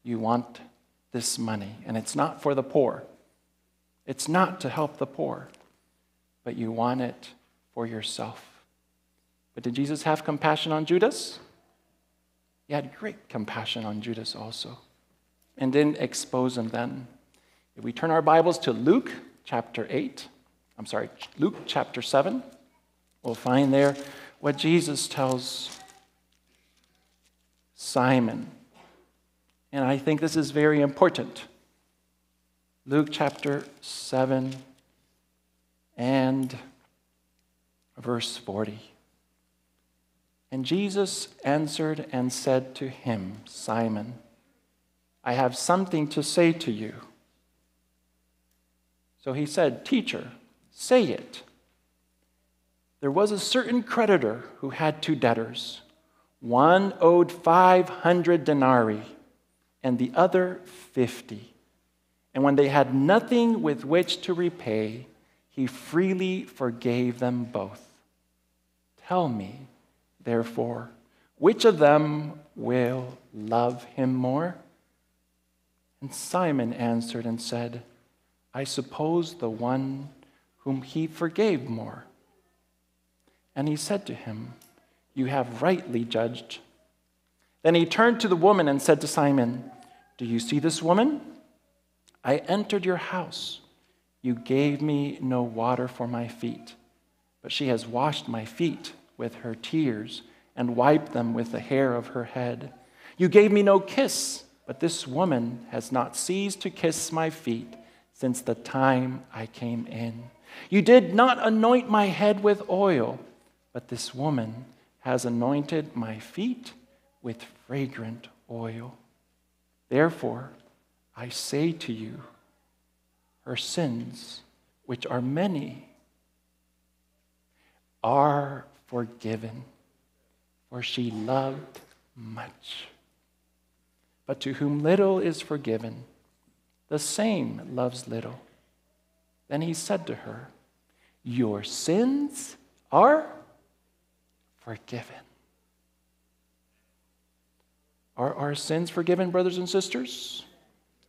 you want this money, and it's not for the poor. It's not to help the poor, but you want it for yourself. But did Jesus have compassion on Judas? He had great compassion on Judas also, and didn't expose him then. If we turn our Bibles to Luke chapter 8, I'm sorry, Luke chapter 7, we'll find there what Jesus tells Simon. And I think this is very important. Luke chapter 7 and verse 40. And Jesus answered and said to him, Simon, I have something to say to you. So he said, Teacher, say it. There was a certain creditor who had two debtors. One owed 500 denarii and the other 50. And when they had nothing with which to repay, he freely forgave them both. Tell me, therefore, which of them will love him more? And Simon answered and said, I suppose the one whom he forgave more. And he said to him, You have rightly judged. Then he turned to the woman and said to Simon, Do you see this woman? I entered your house. You gave me no water for my feet, but she has washed my feet with her tears and wiped them with the hair of her head. You gave me no kiss, but this woman has not ceased to kiss my feet since the time I came in. You did not anoint my head with oil, but this woman has anointed my feet with fragrant oil. Therefore, I say to you, her sins, which are many, are forgiven, for she loved much. But to whom little is forgiven, the same loves little. Then he said to her, Your sins are forgiven. Are our sins forgiven, brothers and sisters?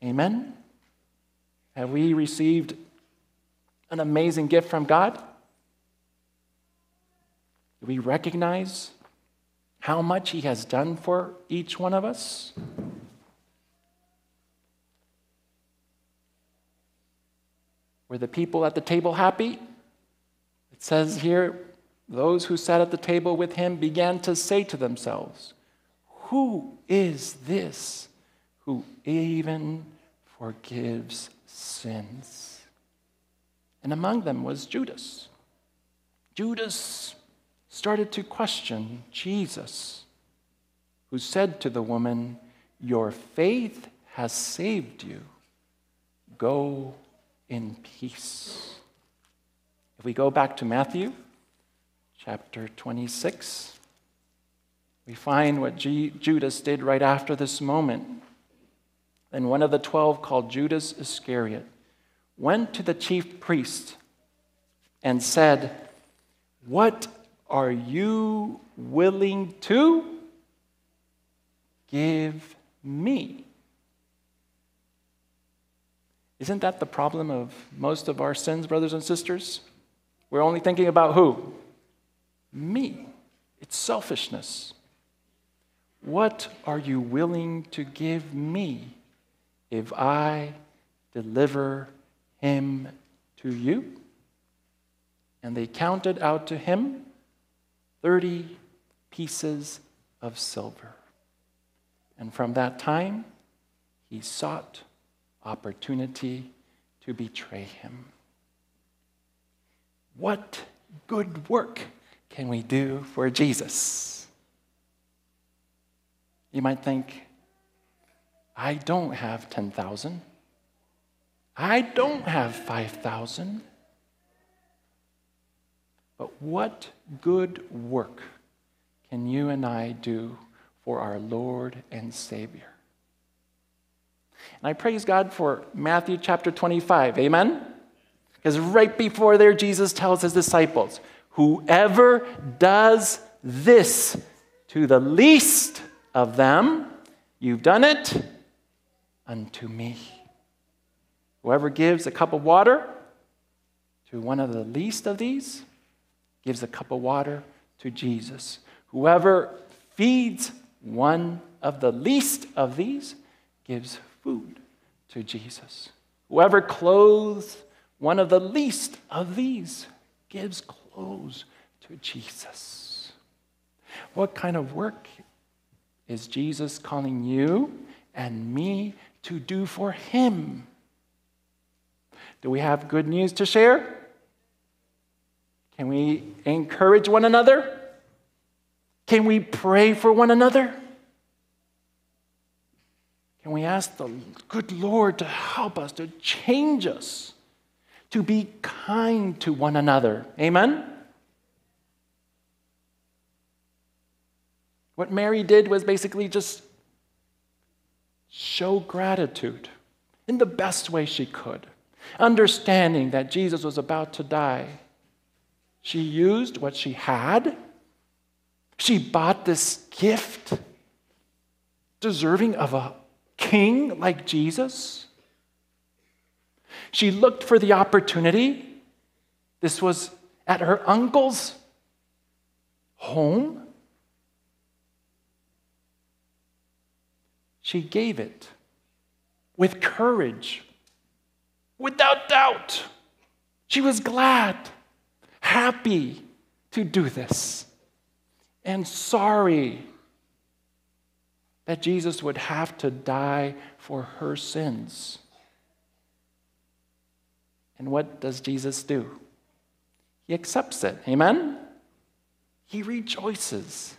Amen. Have we received an amazing gift from God? Do we recognize how much He has done for each one of us? Were the people at the table happy? It says here, those who sat at the table with him began to say to themselves, Who is this who even forgives sins? And among them was Judas. Judas started to question Jesus, who said to the woman, Your faith has saved you. Go in peace. If we go back to Matthew chapter 26, we find what G- Judas did right after this moment. Then one of the twelve, called Judas Iscariot, went to the chief priest and said, What are you willing to give me? Isn't that the problem of most of our sins, brothers and sisters? We're only thinking about who? Me. It's selfishness. What are you willing to give me if I deliver him to you? And they counted out to him 30 pieces of silver. And from that time, he sought opportunity to betray him. What good work can we do for Jesus? You might think, I don't have 10,000. I don't have 5,000. But what good work can you and I do for our Lord and Savior? And I praise God for Matthew chapter 25. Amen? Because right before there, Jesus tells his disciples, Whoever does this to the least of them, you've done it unto me. Whoever gives a cup of water to one of the least of these gives a cup of water to Jesus. Whoever feeds one of the least of these gives food to Jesus. Whoever clothes one of the least of these gives clothes to Jesus. What kind of work is Jesus calling you and me to do for him? Do we have good news to share? Can we encourage one another? Can we pray for one another? Can we ask the good Lord to help us, to change us, to be kind to one another? Amen? What Mary did was basically just show gratitude in the best way she could, understanding that Jesus was about to die. She used what she had. She bought this gift deserving of a king like Jesus. She looked for the opportunity. This was at her uncle's home. She gave it with courage, without doubt. She was glad, happy to do this, and sorry that Jesus would have to die for her sins. And what does Jesus do? He accepts it. Amen? He rejoices.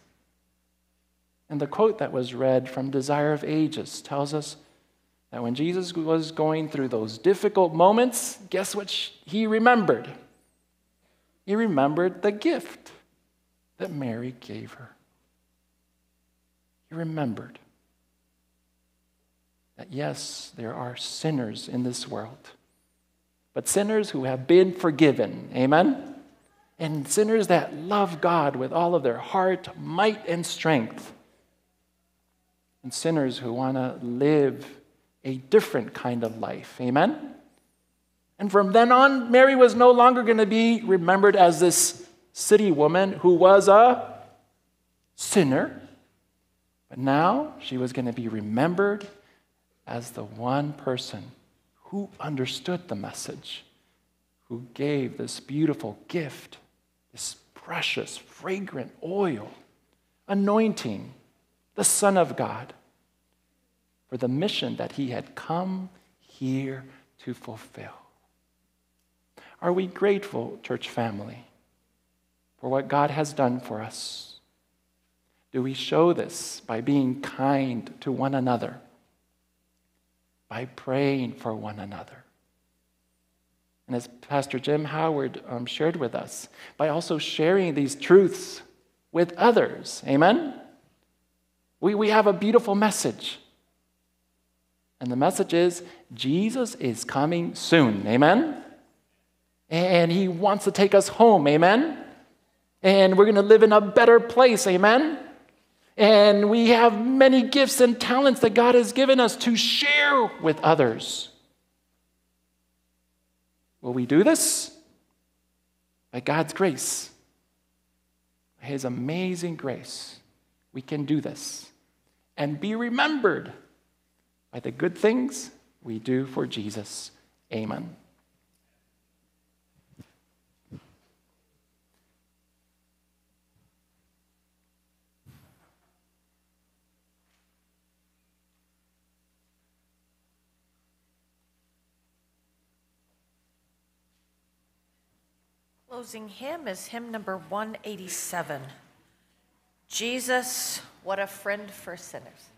And the quote that was read from Desire of Ages tells us that when Jesus was going through those difficult moments, guess what he remembered? He remembered the gift that Mary gave her. He remembered that yes, there are sinners in this world, but sinners who have been forgiven. Amen? And sinners that love God with all of their heart, might, and strength and sinners who want to live a different kind of life. Amen? And from then on, Mary was no longer going to be remembered as this city woman who was a sinner, but now she was going to be remembered as the one person who understood the message, who gave this beautiful gift, this precious, fragrant oil, anointing the Son of God, for the mission that he had come here to fulfill. Are we grateful, church family, for what God has done for us? Do we show this by being kind to one another, by praying for one another? And as Pastor Jim Howard um, shared with us, by also sharing these truths with others. Amen? We, we have a beautiful message. And the message is Jesus is coming soon. Amen? And he wants to take us home. Amen? And we're going to live in a better place. Amen? And we have many gifts and talents that God has given us to share with others. Will we do this? By God's grace, by His amazing grace, we can do this and be remembered by the good things we do for Jesus. Amen. Closing hymn is hymn number 187. Jesus, what a friend for sinners.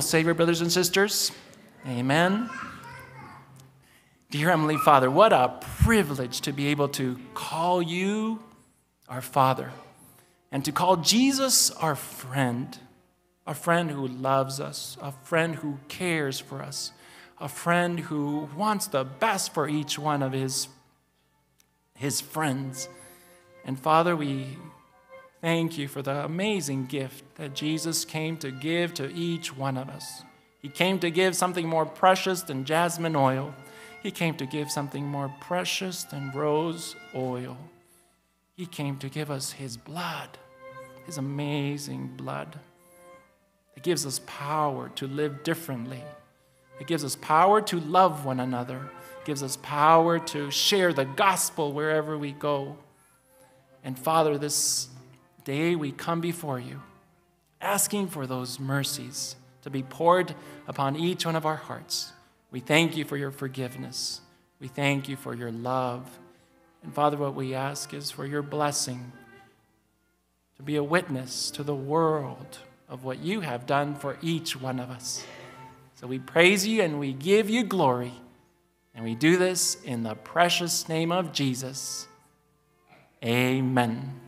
Wonderful Savior, brothers and sisters. Amen. Dear Heavenly Father, what a privilege to be able to call you our Father and to call Jesus our friend, a friend who loves us, a friend who cares for us, a friend who wants the best for each one of his, his friends. And Father, we Thank you for the amazing gift that Jesus came to give to each one of us. He came to give something more precious than jasmine oil. He came to give something more precious than rose oil. He came to give us His blood, His amazing blood. It gives us power to live differently. It gives us power to love one another. It gives us power to share the gospel wherever we go. And Father, this day we come before you, asking for those mercies to be poured upon each one of our hearts. We thank you for your forgiveness. We thank you for your love. And Father, what we ask is for your blessing to be a witness to the world of what you have done for each one of us. So we praise you and we give you glory. And we do this in the precious name of Jesus. Amen.